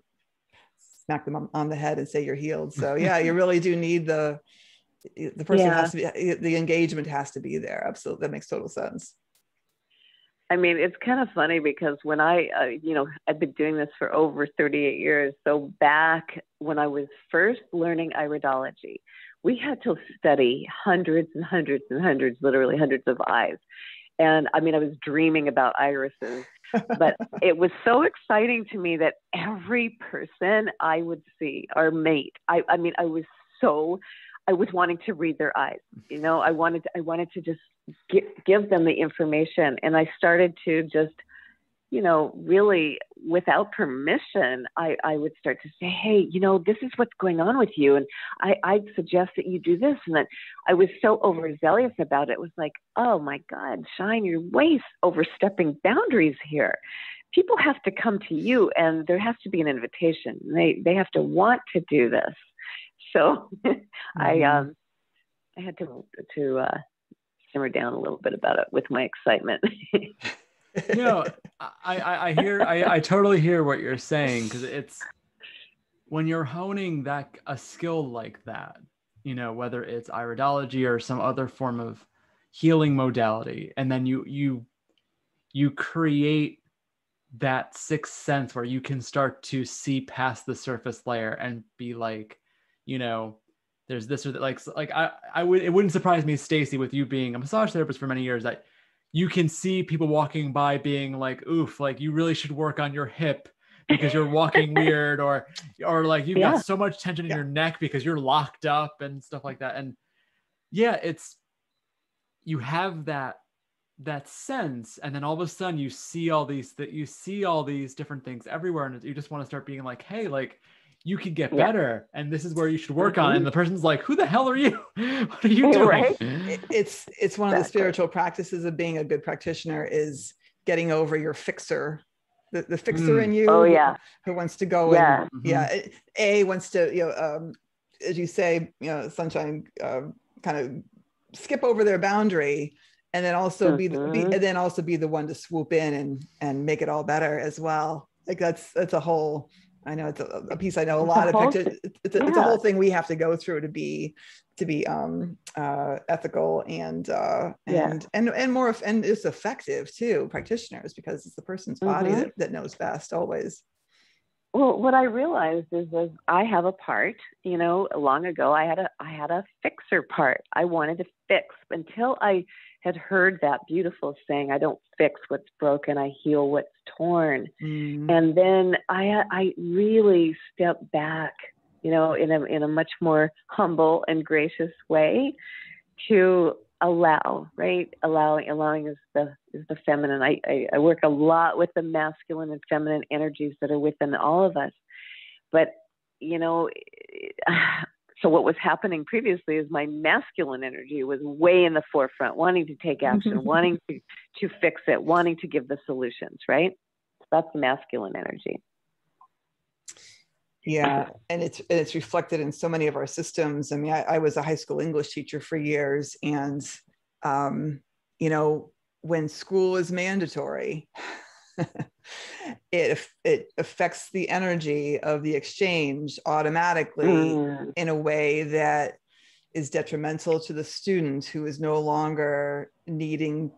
smack them on the head and say you're healed so [laughs] yeah you really do need the the person yeah. has to be the engagement has to be there absolutely that makes total sense I mean, it's kind of funny because when I, uh, you know, I've been doing this for over 38 years. So back when I was first learning iridology, we had to study hundreds and hundreds and hundreds, literally hundreds of eyes. And I mean, I was dreaming about irises, but [laughs] it was so exciting to me that every person I would see, our mate, I, I mean, I was so I was wanting to read their eyes. You know, I wanted to, I wanted to just give, them the information, and I started to just, you know, really without permission, I, I would start to say, hey, you know, this is what's going on with you, and I I suggest that you do this, and then I was so overzealous about it. It was like, oh my God, shine your waist, overstepping boundaries here. People have to come to you and there has to be an invitation. They they have to want to do this so [laughs] mm-hmm. I um I had to to uh, simmer down a little bit about it with my excitement. [laughs] you know, I, I, I hear I, I totally hear what you're saying because it's when you're honing that a skill like that, you know, whether it's iridology or some other form of healing modality, and then you you you create that sixth sense where you can start to see past the surface layer and be like, you know, there's this or that. Like, like I, I would, it wouldn't surprise me, Stacy, with you being a massage therapist for many years, that you can see people walking by being like, oof, like you really should work on your hip because you're walking [laughs] weird, or, or like you've yeah. got so much tension in yeah. your neck because you're locked up and stuff like that. And yeah, it's, you have that that sense and then all of a sudden you see all these that you see all these different things everywhere and you just want to start being like hey like you could get yeah. better and this is where you should work mm-hmm. on and the person's like who the hell are you [laughs] what are you doing right? it's it's one exactly. of the spiritual practices of being a good practitioner is getting over your fixer the, the fixer mm. in you oh yeah who wants to go yeah and, mm-hmm. yeah a wants to you know um, as you say you know sunshine uh, kind of skip over their boundary and then also mm-hmm. be, the, be mm-hmm. and then also be the one to swoop in and and make it all better as well like that's that's a whole i know it's a, a piece i know a lot of pictures it's, a, yeah. it's a whole thing we have to go through to be to be um uh ethical and uh and yeah. and and more and it's effective too practitioners because it's the person's body mm-hmm. that, that knows best always well, what I realized is, is I have a part. You know, long ago I had a I had a fixer part. I wanted to fix until I had heard that beautiful saying, I don't fix what's broken, I heal what's torn. Mm. And then I I really stepped back, you know, in a in a much more humble and gracious way to allow, right? Allowing allowing is the is the feminine. I, I, I work a lot with the masculine and feminine energies that are within all of us. But you know, so what was happening previously is my masculine energy was way in the forefront wanting to take action [laughs] wanting to, to fix it wanting to give the solutions right? That's masculine energy. Yeah and it's and it's reflected in so many of our systems. I mean i, I was a high school english teacher for years and um, you know when school is mandatory [laughs] it it affects the energy of the exchange automatically mm. in a way that is detrimental to the student who is no longer needing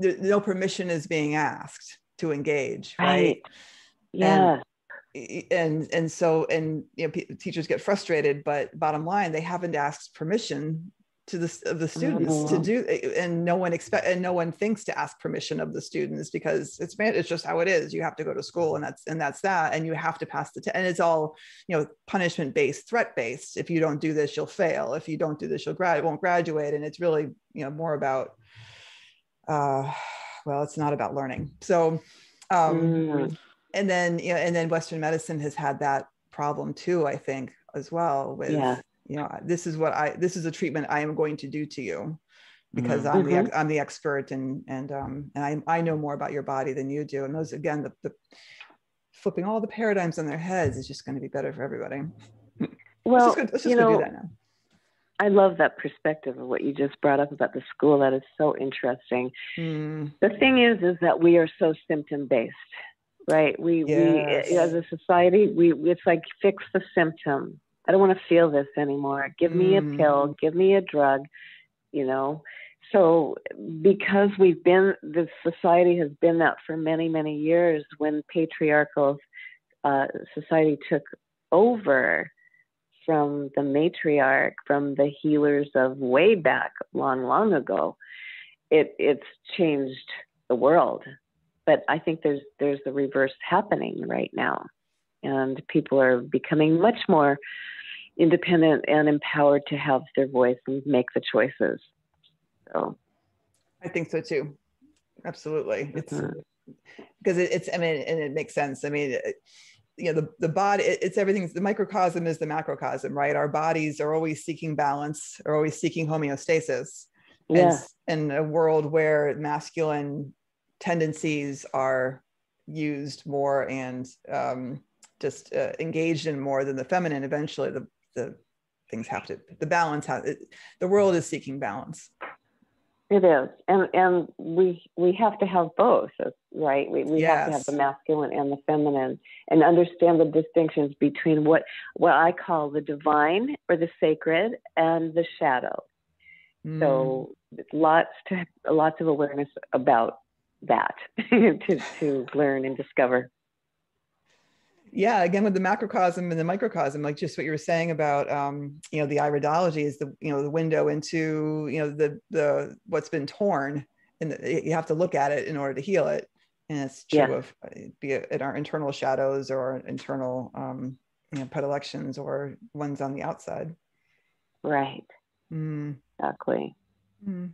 no permission is being asked to engage right, right? yeah and, and and so and you know teachers get frustrated but bottom line they haven't asked permission to the of the students mm-hmm. to do and no one expect and no one thinks to ask permission of the students because it's it's just how it is. You have to go to school and that's and that's that and you have to pass the test and it's all you know punishment based threat based. If you don't do this you'll fail. If you don't do this you'll grad won't graduate. And it's really you know more about uh well it's not about learning. So um mm. and then you know and then western medicine has had that problem too i think as well with yeah you know this is what i this is a treatment i am going to do to you because mm-hmm. i'm the mm-hmm. i'm the expert and and um and i i know more about your body than you do and those again the, the flipping all the paradigms on their heads is just going to be better for everybody well let's just, you know I love that perspective of what you just brought up about the school. That is so interesting. Mm. The thing is, is that we are so symptom based, right? We, yes. we, as a society, we, it's like fix the symptom I don't want to feel this anymore. Give me mm. a pill, give me a drug, you know. So, because we've been, the society has been that for many, many years, when patriarchal uh, society took over from the matriarch, from the healers of way back long, long ago, it, it's changed the world. But I think there's there's the reverse happening right now, and people are becoming much more independent and empowered to have their voice and make the choices. So I think so too. Absolutely. It's because it, it's, I mean, and it makes sense. I mean, it, you know, the, the body, it, it's everything. The microcosm is the macrocosm, right? Our bodies are always seeking balance, are always seeking homeostasis. Yeah. And in a world where masculine tendencies are used more and um, just uh, engaged in more than the feminine, eventually the, the things have to the balance has it, the world is seeking balance It is, and and we we have to have both, right? We we yes. have to have the masculine and the feminine, and understand the distinctions between what what I call the divine or the sacred and the shadow. Mm. So lots to lots of awareness about that [laughs] to to learn and discover yeah again with the macrocosm and the microcosm like just what you were saying about um you know the iridology is the you know the window into you know the the what's been torn and you have to look at it in order to heal it and it's true yeah. of uh, be it in our internal shadows or our internal um you know predilections or ones on the outside right mm. exactly mm.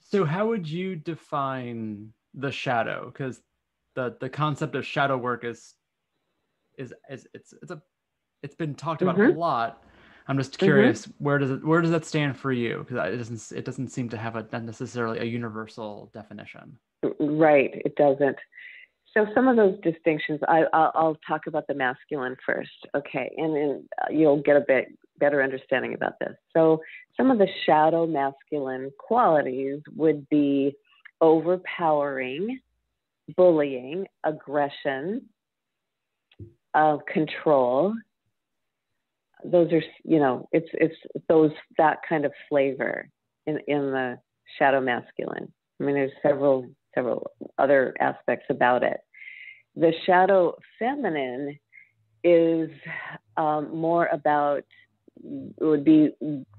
so how would you define the shadow because the the concept of shadow work is is is it's it's a it's been talked about mm-hmm. a lot. I'm just curious mm-hmm. where does it where does that stand for you? Because it doesn't it doesn't seem to have a necessarily a universal definition. Right, it doesn't. So some of those distinctions, I, I'll, I'll talk about the masculine first, okay, and then you'll get a bit better understanding about this. So some of the shadow masculine qualities would be overpowering, bullying, aggression, of control those are you know it's it's those that kind of flavor in in the shadow masculine. I mean there's several several other aspects about it. The shadow feminine is um, more about would be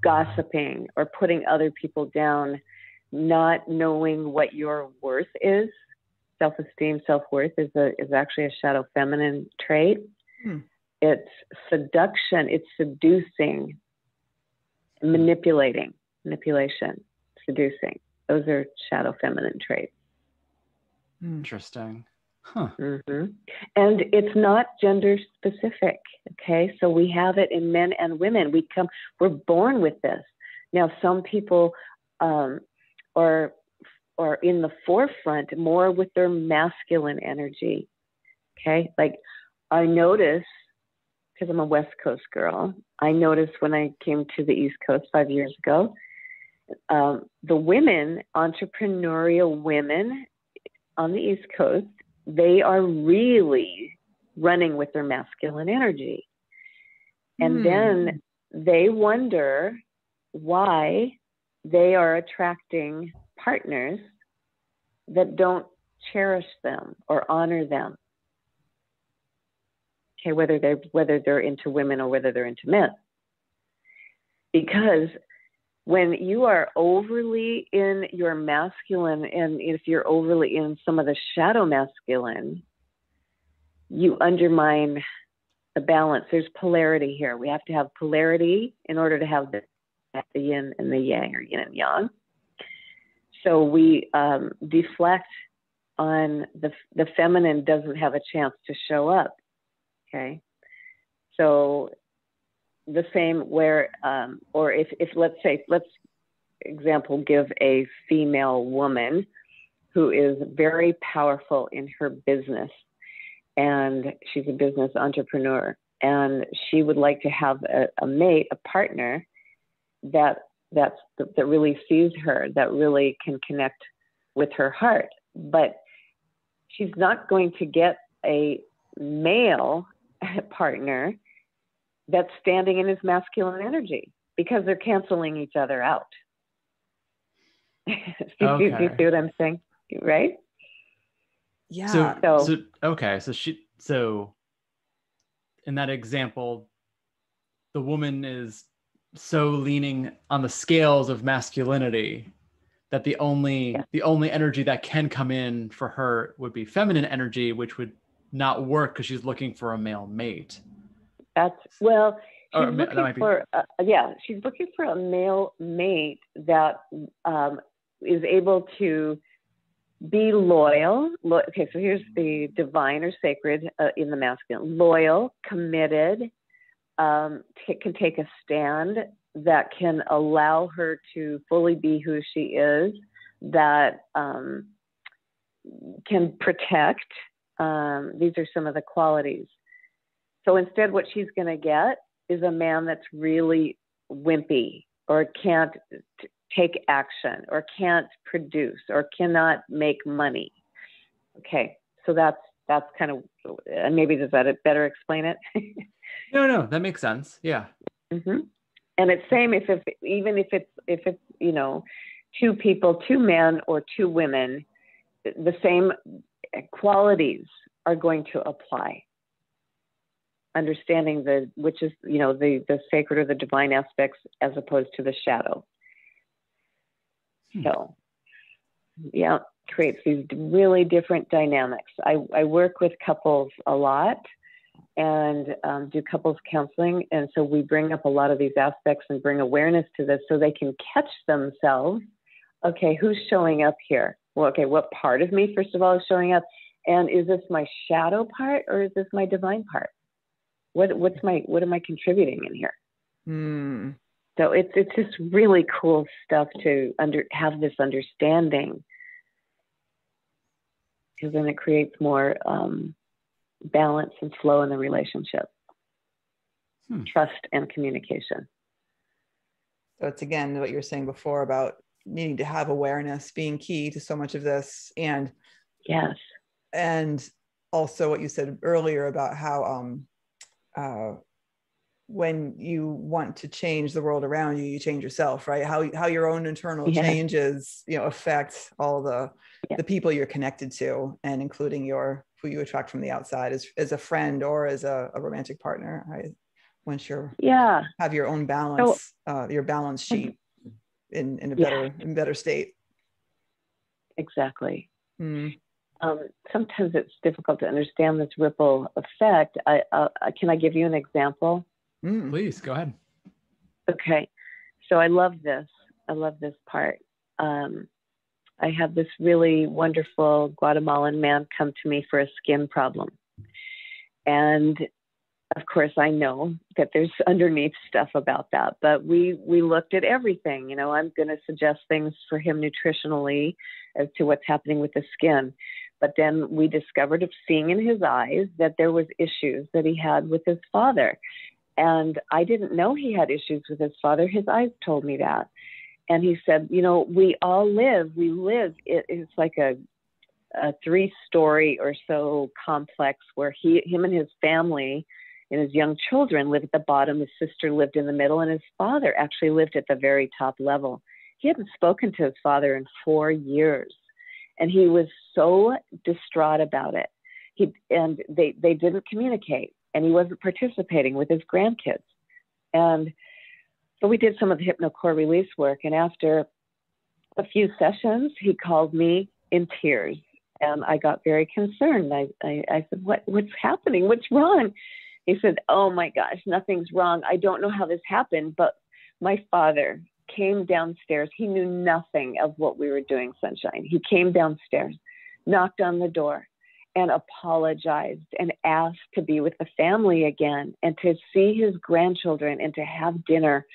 gossiping or putting other people down not knowing what your worth is self-esteem, self-worth is a is actually a shadow feminine trait. Hmm. It's seduction, it's seducing, manipulating, manipulation, seducing. Those are shadow feminine traits. Interesting. Huh. Mm-hmm. And it's not gender specific. Okay. So we have it in men and women. We come, we're born with this. Now, some people um, are or in the forefront more with their masculine energy. Okay, like I notice because I'm a West Coast girl. I noticed when I came to the East Coast five years ago, um, the women, entrepreneurial women on the East Coast, they are really running with their masculine energy. And mm. then they wonder why they are attracting partners that don't cherish them or honor them. Okay, whether they're whether they're into women or whether they're into men. Because when you are overly in your masculine and if you're overly in some of the shadow masculine, you undermine the balance. There's polarity here. We have to have polarity in order to have the, the yin and the yang or yin and yang so we um, deflect on the the feminine doesn't have a chance to show up. Okay, so the same where um, or if if let's say let's example give a female woman who is very powerful in her business and she's a business entrepreneur and she would like to have a, a mate a partner that that's that really sees her, that really can connect with her heart. But she's not going to get a male [laughs] partner that's standing in his masculine energy because they're canceling each other out. [laughs] okay. you see what I'm saying? Right? Yeah. So, so, so okay, so she so in that example, the woman is so leaning on the scales of masculinity that the only yeah. the only energy that can come in for her would be feminine energy which would not work because she's looking for a male mate that's well she's or, looking for uh, yeah she's looking for a male mate that um, is able to be loyal lo- okay so here's the divine or sacred uh, in the masculine loyal committed um, t- can take a stand that can allow her to fully be who she is, that um, can protect. Um, these are some of the qualities. So instead, what she's going to get is a man that's really wimpy or can't take action or can't produce or cannot make money. Okay, so that's that's kind of and maybe does that better explain it? [laughs] no, no, that makes sense. Yeah. Mm-hmm. And it's same if, if even if it's if it's you know two people, two men or two women, the same qualities are going to apply. Understanding the which is you know the the sacred or the divine aspects as opposed to the shadow. Hmm. So, yeah, creates these really different dynamics. I, I work with couples a lot and um, do couples counseling. And so we bring up a lot of these aspects and bring awareness to this so they can catch themselves. Okay, who's showing up here? Well, okay, what part of me, first of all, is showing up? And is this my shadow part or is this my divine part? What, what's my, what am I contributing in here? Hmm. So it's it's just really cool stuff to under have this understanding because then it creates more um, balance and flow in the relationship, hmm. trust and communication. So it's again what you were saying before about needing to have awareness being key to so much of this, and yes, and also what you said earlier about how um, uh, when you want to change the world around you you change yourself right how how your own internal yeah. changes you know affect all the yeah. the people you're connected to and including your who you attract from the outside as, as a friend or as a, a romantic partner right once you're yeah have your own balance so, uh, your balance sheet in in a better yeah. in better state exactly mm. um, sometimes it's difficult to understand this ripple effect I, uh, can i give you an example Mm. Please go ahead. Okay. So I love this. I love this part. Um, I have this really wonderful Guatemalan man come to me for a skin problem. And of course I know that there's [laughs] underneath stuff about that, but we we looked at everything. You know, I'm going to suggest things for him nutritionally as to what's happening with the skin. But then we discovered of seeing in his eyes that there was issues that he had with his father. And I didn't know he had issues with his father. His eyes told me that. And he said, you know, we all live, we live. It, it's like a, a three story or so complex where he, him and his family and his young children live at the bottom. His sister lived in the middle, and his father actually lived at the very top level. He hadn't spoken to his father in four years, and he was so distraught about it. He and they they didn't communicate and he wasn't participating with his grandkids. And so we did some of the Hypno Core release work. And after a few sessions, he called me in tears. And I got very concerned. I, I, I said, what, What's happening? What's wrong? He said, Oh my gosh, nothing's wrong. I don't know how this happened, but my father came downstairs. He knew nothing of what we were doing, Sunshine. He came downstairs, knocked on the door, and apologized and asked to be with the family again and to see his grandchildren and to have dinner.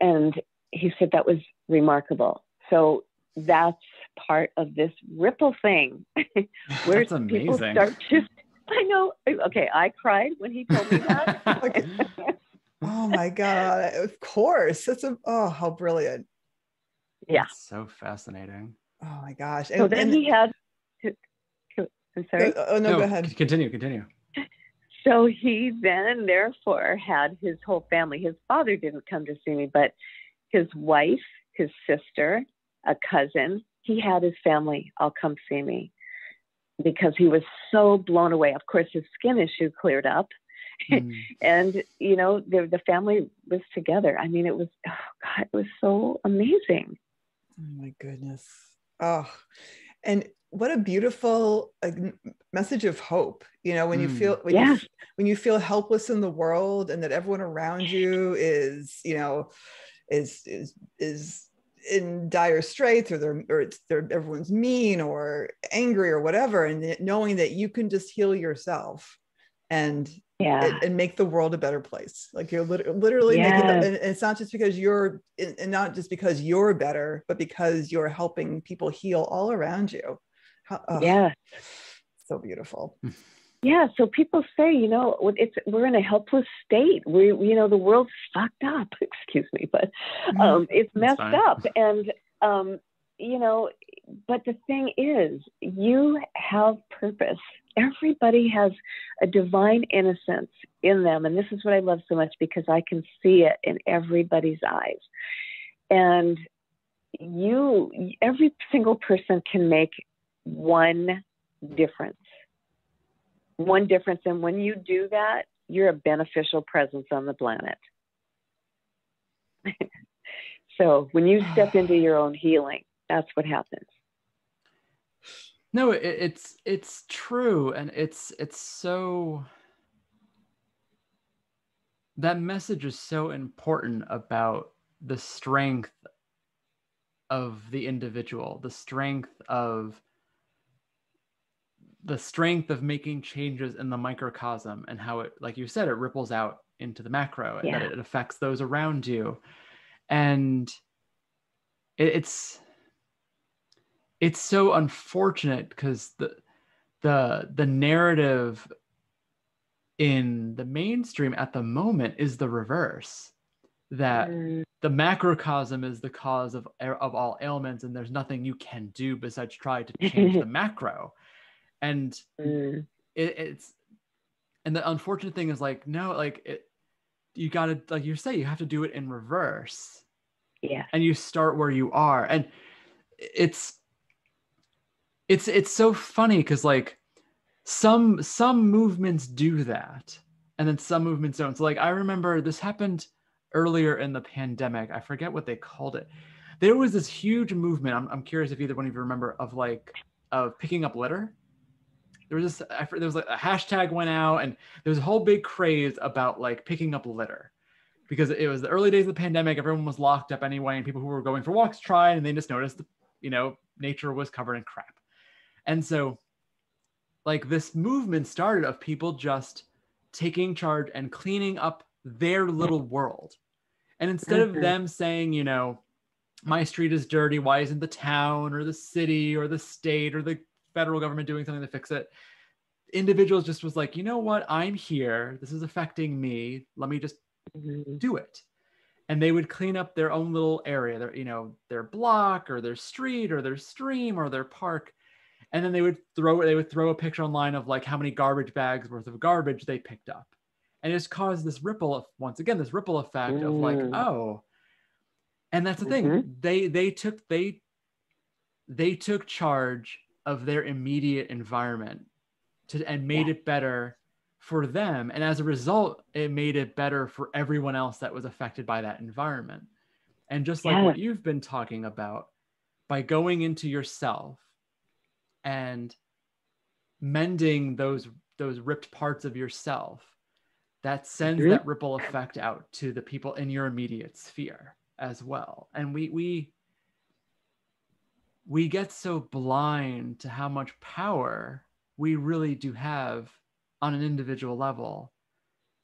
And he said that was remarkable. So that's part of this ripple thing [laughs] where people start to [laughs] I know. Okay, I cried when he told me that. [laughs] oh my god! Of course, that's a oh how brilliant. Yeah, that's so fascinating. Oh my gosh! And, so then and, he had I'm sorry. Oh, oh no, no, go ahead. Continue, continue. [laughs] So he then, therefore, had his whole family. His father didn't come to see me, but his wife, his sister, a cousin, he had his family all come see me because he was so blown away. Of course, his skin issue cleared up. Mm. [laughs] and you know the the family was together. I mean, it was oh God, it was so amazing. Oh my goodness. Oh, and what a beautiful message of hope you know when mm. you feel when, yeah. you, when you feel helpless in the world and that everyone around you is you know is is is in dire straits or they're or it's they're everyone's mean or angry or whatever and knowing that you can just heal yourself and yeah. and, and, make the world a better place. Like you're literally yes. making, the, and it's not just because you're, and not just because you're better, but because you're helping people heal all around you. How, oh, yeah. So beautiful. yeah so people say you know it's we're in a helpless state. We you know the world's fucked up. [laughs] Excuse me but mm-hmm. um, it's messed up. And um, you know but the thing is you have purpose. Everybody has a divine innocence in them. And this is what i love so much because i can see it in everybody's eyes. And you every single person can make one difference one difference. And when you do that, you're a beneficial presence on the planet. [laughs] so when you step into your own healing, that's what happens. No, it, it's it's true, and it's it's so that message is so important about the strength of the individual, the strength of the strength of making changes in the microcosm and how it like you said it ripples out into the macro and that it affects those around you. And it, it's it's so unfortunate because the the the narrative in the mainstream at the moment is the reverse that mm. the macrocosm is the cause of of all ailments and there's nothing you can do besides try to change [laughs] the macro and mm. it, it's and the unfortunate thing is like no like it you gotta like you say you have to do it in reverse. Yeah. And you start where you are. And it's it's it's so funny because like some some movements do that and then some movements don't. So like i remember this happened earlier in the pandemic. I forget what they called it. There was this huge movement. I'm, I'm curious if either one of you remember of like of picking up litter there was this there was like a hashtag went out and there was a whole big craze about like picking up litter. Because it was the early days of the pandemic everyone was locked up anyway and people who were going for walks tried and they just noticed you know nature was covered in crap. And so like this movement started of people just taking charge and cleaning up their little world. And instead mm-hmm. of them saying you know my street is dirty. Why isn't the town or the city or the state or the federal government doing something to fix it individuals just was like you know what i'm here this is affecting me let me just mm-hmm. do it and they would clean up their own little area their you know their block or their street or their stream or their park and then they would throw they would throw a picture online of like how many garbage bags worth of garbage they picked up and it just caused this ripple of once again this ripple effect mm. of like mm. oh and that's the mm-hmm. thing they they took they they took charge of their immediate environment to, and made yeah. it better for them. And as a result, it made it better for everyone else that was affected by that environment. And just like yeah. what you've been talking about, by going into yourself and mending those those ripped parts of yourself, that sends that ripple effect out to the people in your immediate sphere as well. And we we we get so blind to how much power we really do have on an individual level.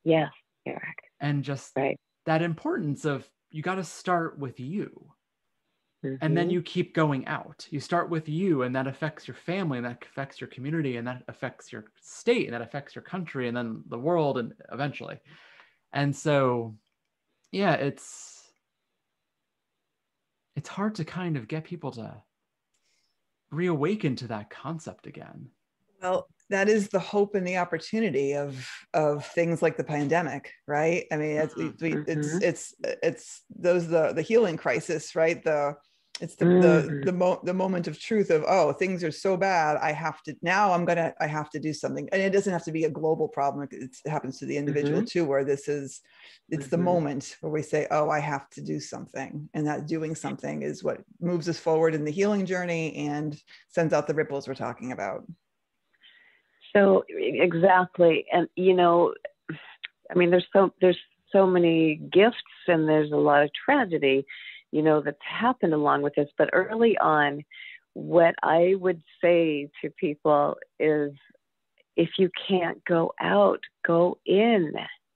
Yes, Eric. And just right. that importance of you got to start with you. Mm-hmm. And then mm-hmm. you keep going out. You start with you, and that affects your family, and that affects your community, and that affects your state, and that affects your country, and then the world, and eventually. And so, yeah, it's it's hard to kind of get people to reawaken to that concept again. Well that is the hope and the opportunity of of things like the pandemic right? I mean it's mm-hmm. it's it's it's those the the healing crisis right? The it's the mm. the the, mo- the moment of truth of oh things are so bad i have to now i'm gonna i have to do something and it doesn't have to be a global problem it happens to the individual mm-hmm. too where this is it's mm-hmm. the moment where we say oh i have to do something and that doing something is what moves us forward in the healing journey and sends out the ripples we're talking about so exactly and you know i mean there's so there's so many gifts and there's a lot of tragedy you know, that's happened along with this. But early on, what I would say to people is if you can't go out, go in.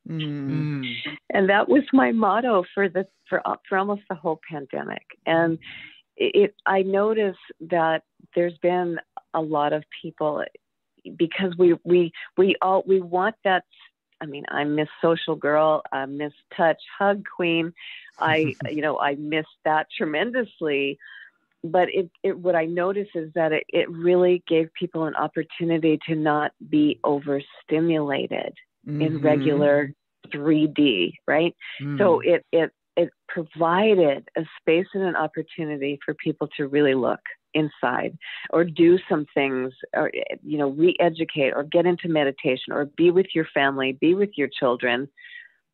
Mm. And that was my motto for the for for almost the whole pandemic. And it, I notice that there's been a lot of people, because we we we all we want that I mean, I miss social girl, I miss touch hug queen. I, [laughs] you know, I miss that tremendously. But it, it, what I notice is that it, it really gave people an opportunity to not be overstimulated mm-hmm. in regular 3D, right? Mm. So it, it, it provided a space and an opportunity for people to really look inside or do some things or you know re-educate or get into meditation or be with your family be with your children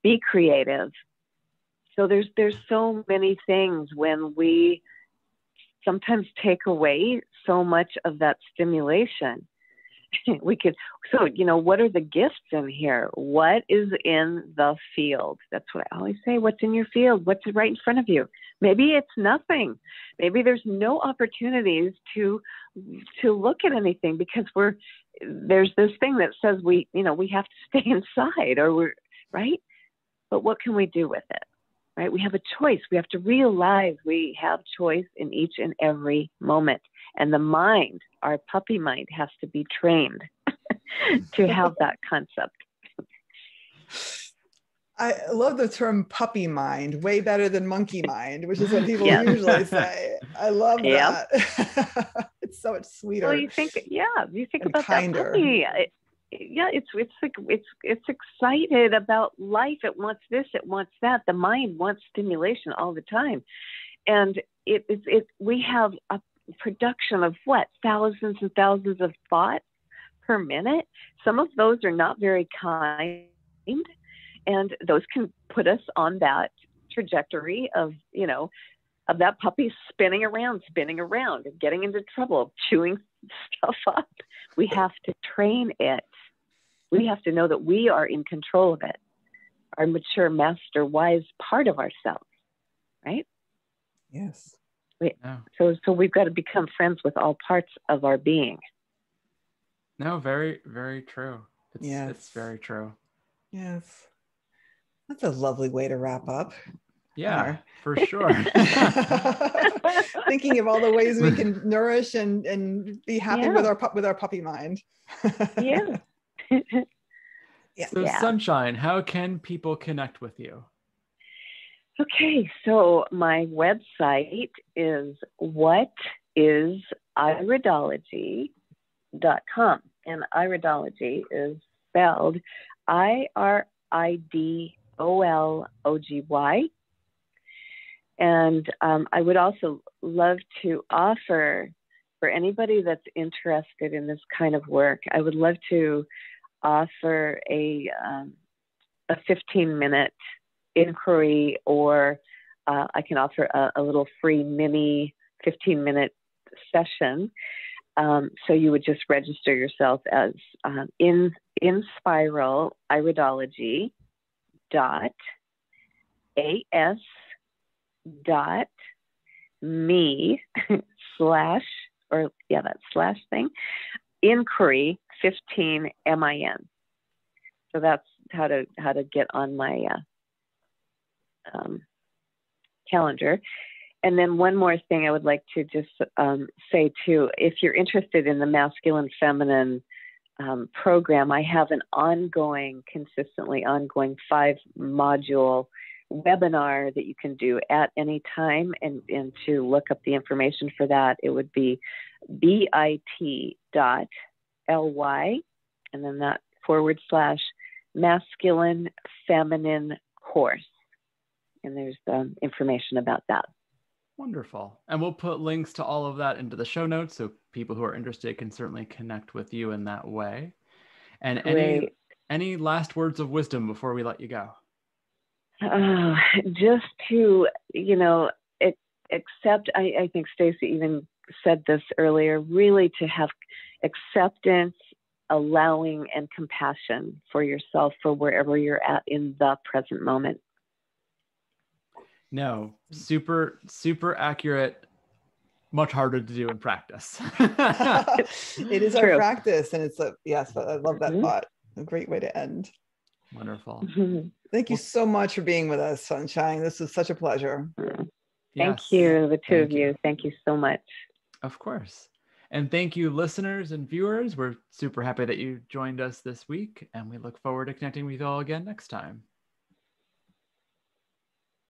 be creative. So there's there's so many things when we sometimes take away so much of that stimulation [laughs] we could so you know what are the gifts in here? What is in the field? That's what i always say what's in your field? What's right in front of you? Maybe it's nothing. Maybe there's no opportunities to to look at anything because we're there's this thing that says we you know we have to stay [laughs] inside or we're right? But what can we do with it right we have a choice we have to realize we have choice in each and every moment and the mind, our puppy mind, has to be trained [laughs] to have that concept. I love the term puppy mind, way better than monkey mind, which is what people yep. usually [laughs] say. I love that. [laughs] it's so much sweeter. Well, you think, yeah, you think about kinder. that puppy. It, yeah, it's it's it's it's excited about life. It wants this, it wants that. The mind wants stimulation all the time, and it it, it we have a production of what thousands and thousands of thoughts per minute. Some of those are not very kind, and those can put us on that trajectory of you know of that puppy spinning around, spinning around, and getting into trouble, chewing [laughs] stuff up. We have to train it. We have to know that we are in control of it, our mature, master, wise part of ourselves, right? Yes. We, So, so we've got to become friends with all parts of our being. No, very, very true. It's, yes. it's very true. Yes. That's a lovely way to wrap up. Yeah, for sure. [laughs] [laughs] Thinking of all the ways we can [laughs] nourish and, and be happy yeah. with our with our puppy mind. yeah. [laughs] yeah. So, yeah. Sunshine, how can people connect with you? Okay, so my website is what is iridology.com. And iridology is spelled I R I D O L O G Y. And um, I would also love to offer for anybody that's interested in this kind of work, I would love to offer a, um, a 15 minute inquiry, or uh, I can offer a, a, little free mini 15 minute session. Um, so you would just register yourself as um, in in spiral iridology dot as dot me [laughs] slash or yeah that slash thing inquiry 15 min so that's how to how to get on my uh, um, calendar. And then one more thing I would like to just um, say too, if you're interested in the masculine feminine um, program, I have an ongoing, consistently ongoing five module webinar that you can do at any time. And, and to look up the information for that, it would be bit.ly and then that forward slash masculine feminine course and there's um, information about that. Wonderful. And we'll put links to all of that into the show notes so people who are interested can certainly connect with you in that way. And Great. any any last words of wisdom before we let you go? Uh, just to, you know, it, accept, I, I think Stacy even said this earlier, really to have acceptance, allowing, and compassion for yourself for wherever you're at in the present moment. No, super, super accurate. Much harder to do in practice. [laughs] it is True. our practice, and it's a yes. I love that mm-hmm. thought. A great way to end. Wonderful. Mm-hmm. Thank you well, so much for being with us, Sunshine. This was such a pleasure. Thank yes. you, the two Thank of you. you. Thank you so much. Of course. And thank you, listeners and viewers. We're super happy that you joined us this week, and we look forward to connecting with you all again next time.